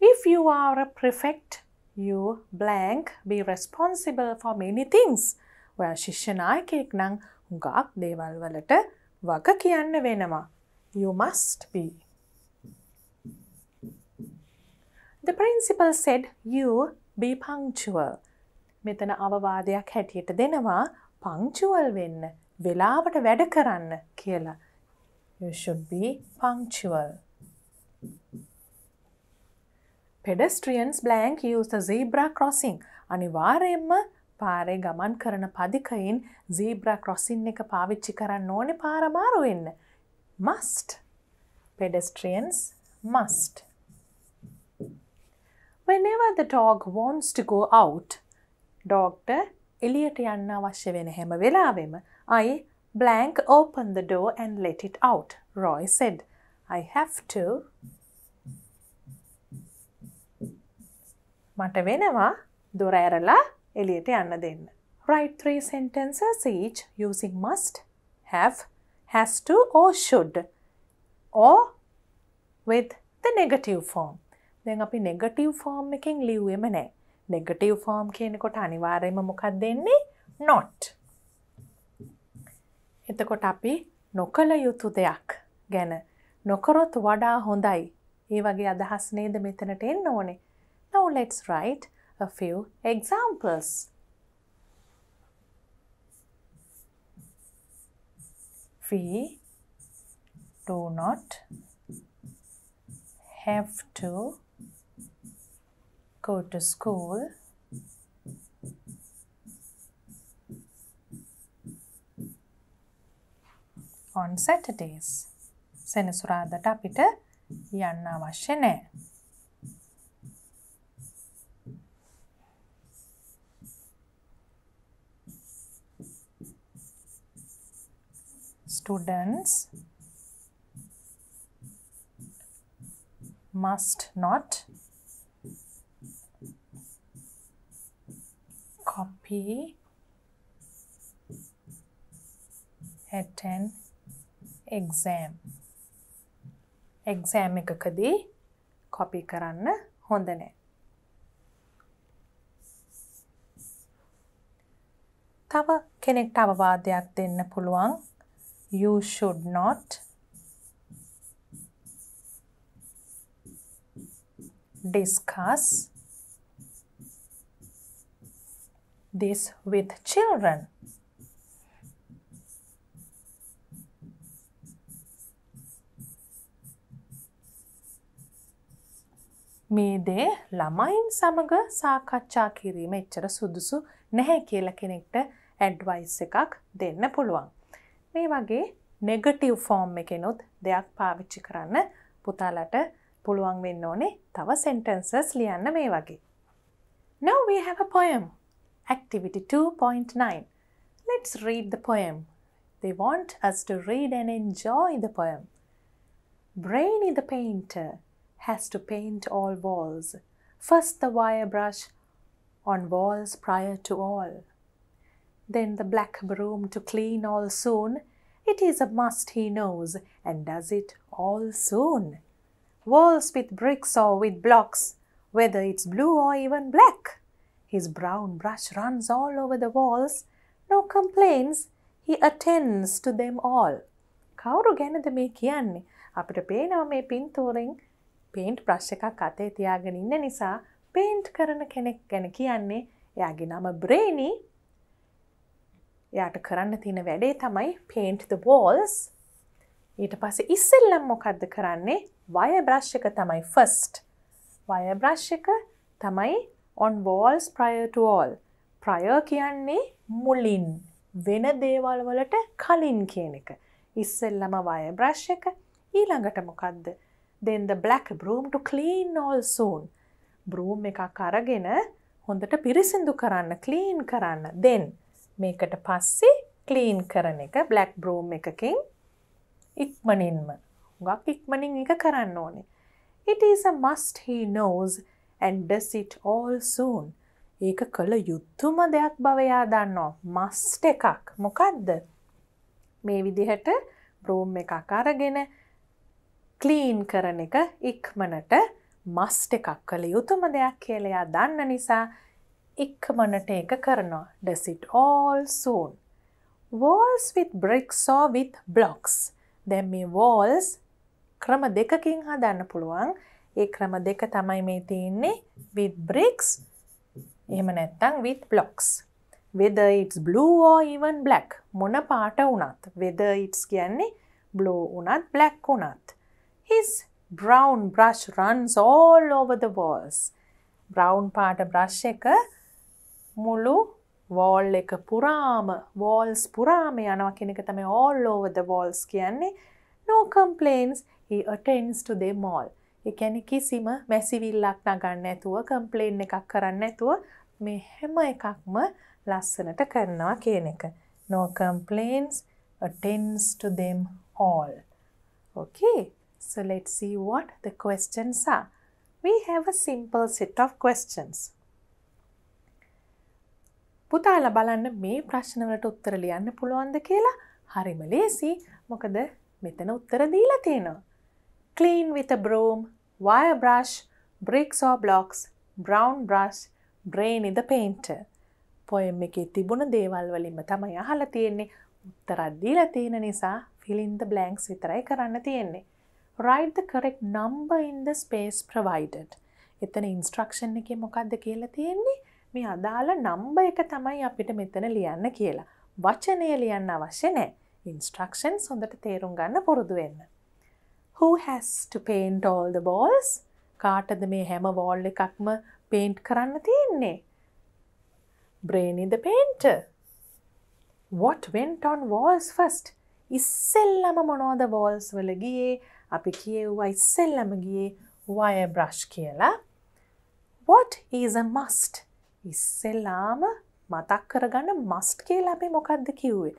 If you are a prefect, you blank be responsible for many things. ඔයා ශිෂ්‍ය නායකයෙක් නම් හුඟක් දේවල් වලට වග කියන්න වෙනවා. You must be. The principal said you be punctual. මෙතන අවවාදයක් හැටියට දෙනවා punctual වෙන්න, වෙලාවට වැඩ කරන්න කියලා. You should be punctual. Pedestrians blank use the zebra crossing. අනිවාර්යයෙන්ම පාරේ ගමන් කරන පදිකයින් zebra crossing එක පාවිච්චි කරන්න ඕනේ පාර මාරු වෙන්න. Must. Pedestrians must. Whenever the dog wants to go out, ඩෝක්ට එලියට යන්න අවශ්‍ය වෙන හැම වෙලාවෙම I blank open the door and let it out. Roy said, I have to. මට වෙනවා දොර ඇරලා එලියට යන්න දෙන්න. Write three sentences each using must, have, has to or should or with the negative form. දැන් අපි නෙගටිව් ෆෝම් එකෙන් ලිව්වෙම නෑ. නෙගටිව් ෆෝම් කියනකොට අනිවාර්යයෙන්ම මොකක්ද දෙන්නේ? not. එතකොට අපි නොකළ යුතු දෙයක් ගැන නොකරොත් වඩා හොඳයි. ඒ වගේ අදහස් නේද මෙතනට එන්න ඕනේ. Now let's write a few examples. We do not have to go to school on Saturdays. සෙනසුරාදට අපිට යන්න අවශ්‍ය නෑ. Students must not copy at an exam. Exam එකකදී copy කරන්න හොඳ නෑ. තව කෙනෙක්ට අවවාදයක් දෙන්න පුළුවන් you should not discuss this with children. මේ දේ ළමයින් සමග සාකච්ඡා කිරීම එච්චර සුදුසු නැහැ කියලා කෙනෙක්ට ඇඩ්වයිස් එකක් දෙන්න පුළුවන්. මේ වගේ නෙගටිව් ෆෝම් එකෙනුත් දෙයක් පාවිච්චි කරන්න පුතාලට පුළුවන් වෙන්න ඕනේ තව සෙන්ටන්සස් ලියන්න මේ වගේ. Now we have a poem. Activity 2.9. Let's read the poem. They want us to read and enjoy the poem. Brainy the painter has to paint all walls. First the wire brush on walls prior to all. then the black broom to clean all soon. It is a must he knows, and does it all soon. Walls with bricks or with blocks, whether it's blue or even black. His brown brush runs all over the walls, no complaints, he attends to them all. කවුරු ගැනද මේ කියන්නේ? අපිට පේනවා මේ පින්තූරෙන් paint brush එකක් අතේ තියාගෙන ඉන්න නිසා පේන්ට් කරන කෙනෙක් ගැන කියන්නේ එයාගේ නම බ්‍රේනි එයාට කරන්න තියෙන වැඩේ තමයි paint the walls. ඊට පස්සේ ඉස්සෙල්ලම මොකද්ද කරන්නේ? wire brush එක තමයි first. wire brush එක තමයි on walls prior to all. prior කියන්නේ මුලින් වෙන දේවල් වලට කලින් කියන එක. ඉස්සෙල්ලම wire brush එක. ඊළඟට මොකද්ද? then the black broom to clean all soon. Broom එකක් අරගෙන හොඳට පිරිසිදු කරන්න කලීන් කරන්න. දෙන් මේකට පස්සේ කලීන් කරන එක බ්ලක් බ්‍රූම් එකකින් ඉක්මනින්ම ගක් ඉක්මනින් එක කරන්න ඕනේ It is a must he knows and does it all soon. ඒක කළ යුතුම දෙයක් බවයා දන්නවා. මස්ට් එකක්. මොකද්ද? මේ විදිහට බ්‍රූම් එකක් අරගෙන ක්ලීන් කරන එක ඉක්මනට මස්ට එකක් කළ යුතුම දෙයක් කියලයා දන්න නිසා ඉක්මනට එක කරනවා. Does it all soon. Walls with bricks or with blocks. දැන් මේ walls ක්‍රම දෙකකින් හදන්න පුළුවන්. ඒ ක්‍රම දෙක තමයි මේ තියෙන්නේ with bricks එහෙම නැත්නම් with blocks. whether it's blue or even black මොන පාට වුණත් whether it's කියන්නේ blue වුණත් black වුණත් his brown brush runs all over the walls. brown පාට brush එක මුළු wall එක පුරාම walls පුරාම යනවා කියන එක තමයි all over the walls කියන්නේ. no complaints he attends to them all. ඒ කියන්නේ කිසිම මැසිවිල්ලක් නගන්න නැතුව කම්ප්ලේන් එකක් කරන්න නැතුව මේ හැම එකක්ම ලස්සනට කරනවා කියන එක. no complaints attends to them all. okay So let's see what the questions are. We have a simple set of questions. පුතාලා බලන්න මේ ප්‍රශ්නවලට උත්තර ලියන්න පුළුවන්ද කියලා හරිම ලේසි. මොකද මෙතන උත්තර දීලා තියෙනවා. Clean with a broom, wire brush, bricks or blocks, brown brush, brain in the painter. පොයම් එකේ තිබුණ දේවල් වලින්ම තමයි අහලා තියෙන්නේ. උත්තරත් දීලා තියෙන නිසා fill in the blanks විතරයි කරන්න තියෙන්නේ. write the correct number in the space provided. එතන ඉන්ස්ට්‍රක්ෂන් එකේ මොකක්ද කියලා තියෙන්නේ? මේ අදාළ නම්බර් එක තමයි අපිට මෙතන ලියන්න කියලා. වචනය ලියන්න අවශ්‍ය නැහැ. ඉන්ස්ට්‍රක්ෂන්ස් හොඳට තේරුම් ගන්න පුරුදු වෙන්න. Who has to paint all the walls? කාටද මේ හැම වෝල් එකක්ම පේන්ට් කරන්න තියෙන්නේ? Brainy the painter. What went on walls first? ඉස්සෙල්ලම මොනවද walls වල ගියේ? අපි කියෙව්වා ඉස්සෙල්ලම ගියේ wire brush කියලා. What is a must? ඉස්සෙල්ලාම මතක් කරගන්න must කියලා අපි මොකක්ද කිව්වේ?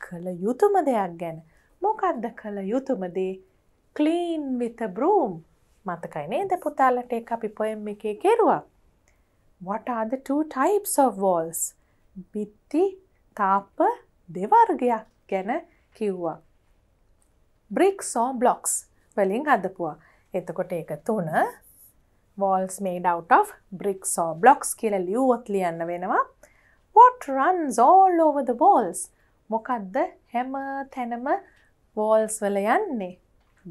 කළ යුතුම දෙයක් ගැන. මොකක්ද කළ යුතුම දේ? clean with a broom. මතකයි නේද පුතාලට ඒක අපි poem එකේ කෙරුවා. What are the two types of walls? බිත්ති තාප්ප දෙවර්ගයක් ගැන කිව්වා. bricks or blocks වලින් හදපුවා. එතකොට ඒක තුන walls made out of bricks or blocks කියලා ලියුවොත් ලියන්න වෙනවා. What runs all over the walls? මොකද්ද හැම තැනම walls වල යන්නේ?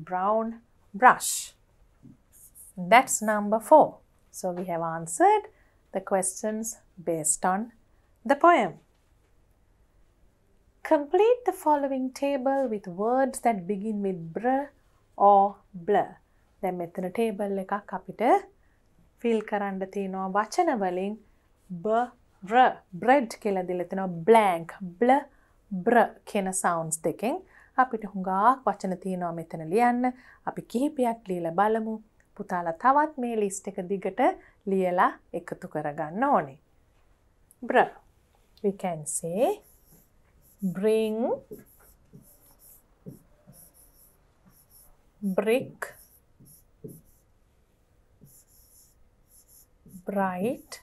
Brown brush. That's number four. So we have answered the questions based on the poem. Complete the following table with words that begin with br or blur. දැන් මෙතන table එකක් අපිට feel කරන්න තියෙනවා වචන වලින් බ බ්‍ර බ්‍රෙඩ් කියලා දීලා තියෙනවා බ්ලැන්ක් බ්ල බ්‍ර කියන සවුන්ඩ්ස් දෙකෙන් අපිට හුඟක් වචන තියෙනවා මෙතන ලියන්න. අපි කිහිපයක් ලියලා බලමු. පුතාලා තවත් මේ ලිස්ට් එක දිගට ලියලා එකතු කරගන්න ඕනේ. බ්‍ර we can say bring brick bright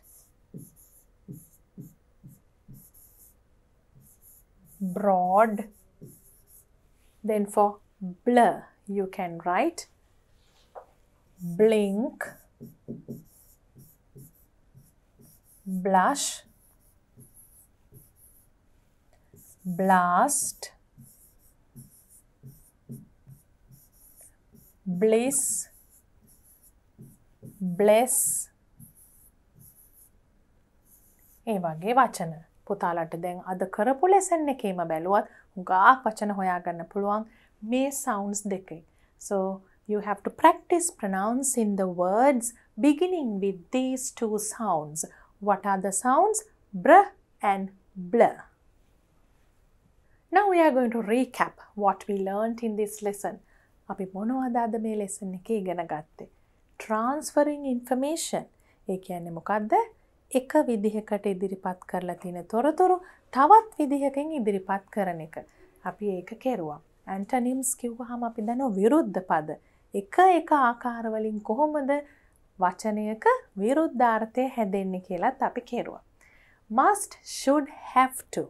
broad. Then for blur, you can write blink, blush, blast, bliss, bless, ඒ වගේ වචන පුතාලට දැන් අද කරපු ලෙසන් එකේම බැලුවත් හුඟක් වචන හොයාගන්න පුළුවන් මේ සවුන්ස් දෙකේ. So you have to practice pronouncing the words beginning with these two sounds. What are the sounds? Br and blur. Now we are going to recap what we learnt in this lesson. අපි මොනවද අද මේ lesson එකේ ඉගෙන ගත්තේ? Transferring information. ඒ කියන්නේ මොකද්ද? එක විදිහකට ඉදිරිපත් කරලා තියෙන තොරතුරු තවත් විදිහකින් ඉදිරිපත් කරන එක. අපි ඒක කෙරුවා. ඇන්ටනිම්ස් කිව්වහම අපි දන්නවා විරුද්ධ පද. එක එක ආකාරවලින් කොහොමද වචනයක විරුද්ධාර්ථය හැදෙන්නේ කියලත් අපි කෙරුවා. must should have to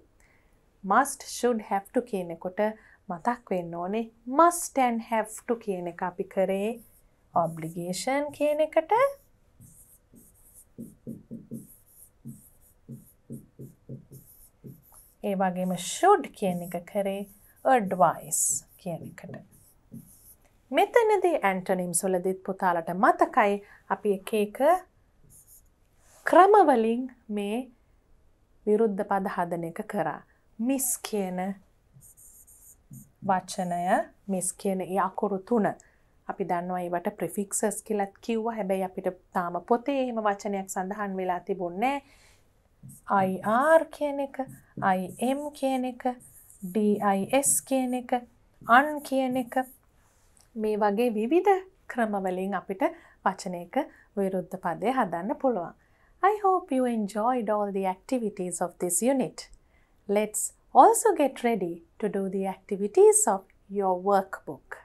must should have to කියනකොට මතක් වෙන්න ඕනේ must and have to කියන එක අපි කරේ obligation කියන එකට ඒ වගේම should කියන එක කරේ advice කියන එකට. මෙතනදී ඇන්ටනිම්ස් වලදීත් පුතාලට මතකයි අපි එක එක ක්‍රමවලින් මේ විරුද්ධ පද හදන එක කරා. මිස් කියන වචනය මිස් කියන ඒ අකුරු තුන අපි දන්නවා ඒවට ප්‍රිෆික්සස් කියලත් කිව්ව හැබැයි අපිට තාම පොතේ එහෙම වචනයක් සඳහන් වෙලා තිබුණේ IR කියන එක, IM කියන එක, DIS කියන එක, අන් කියන එක මේ වගේ විවිධ ක්‍රමවලින් අපිට වචනයක විරුද්ධ පදය හදන්න පුළුවන්. I hope you enjoyed all the activities of this unit. Let's also get ready to do the activities of your workbook.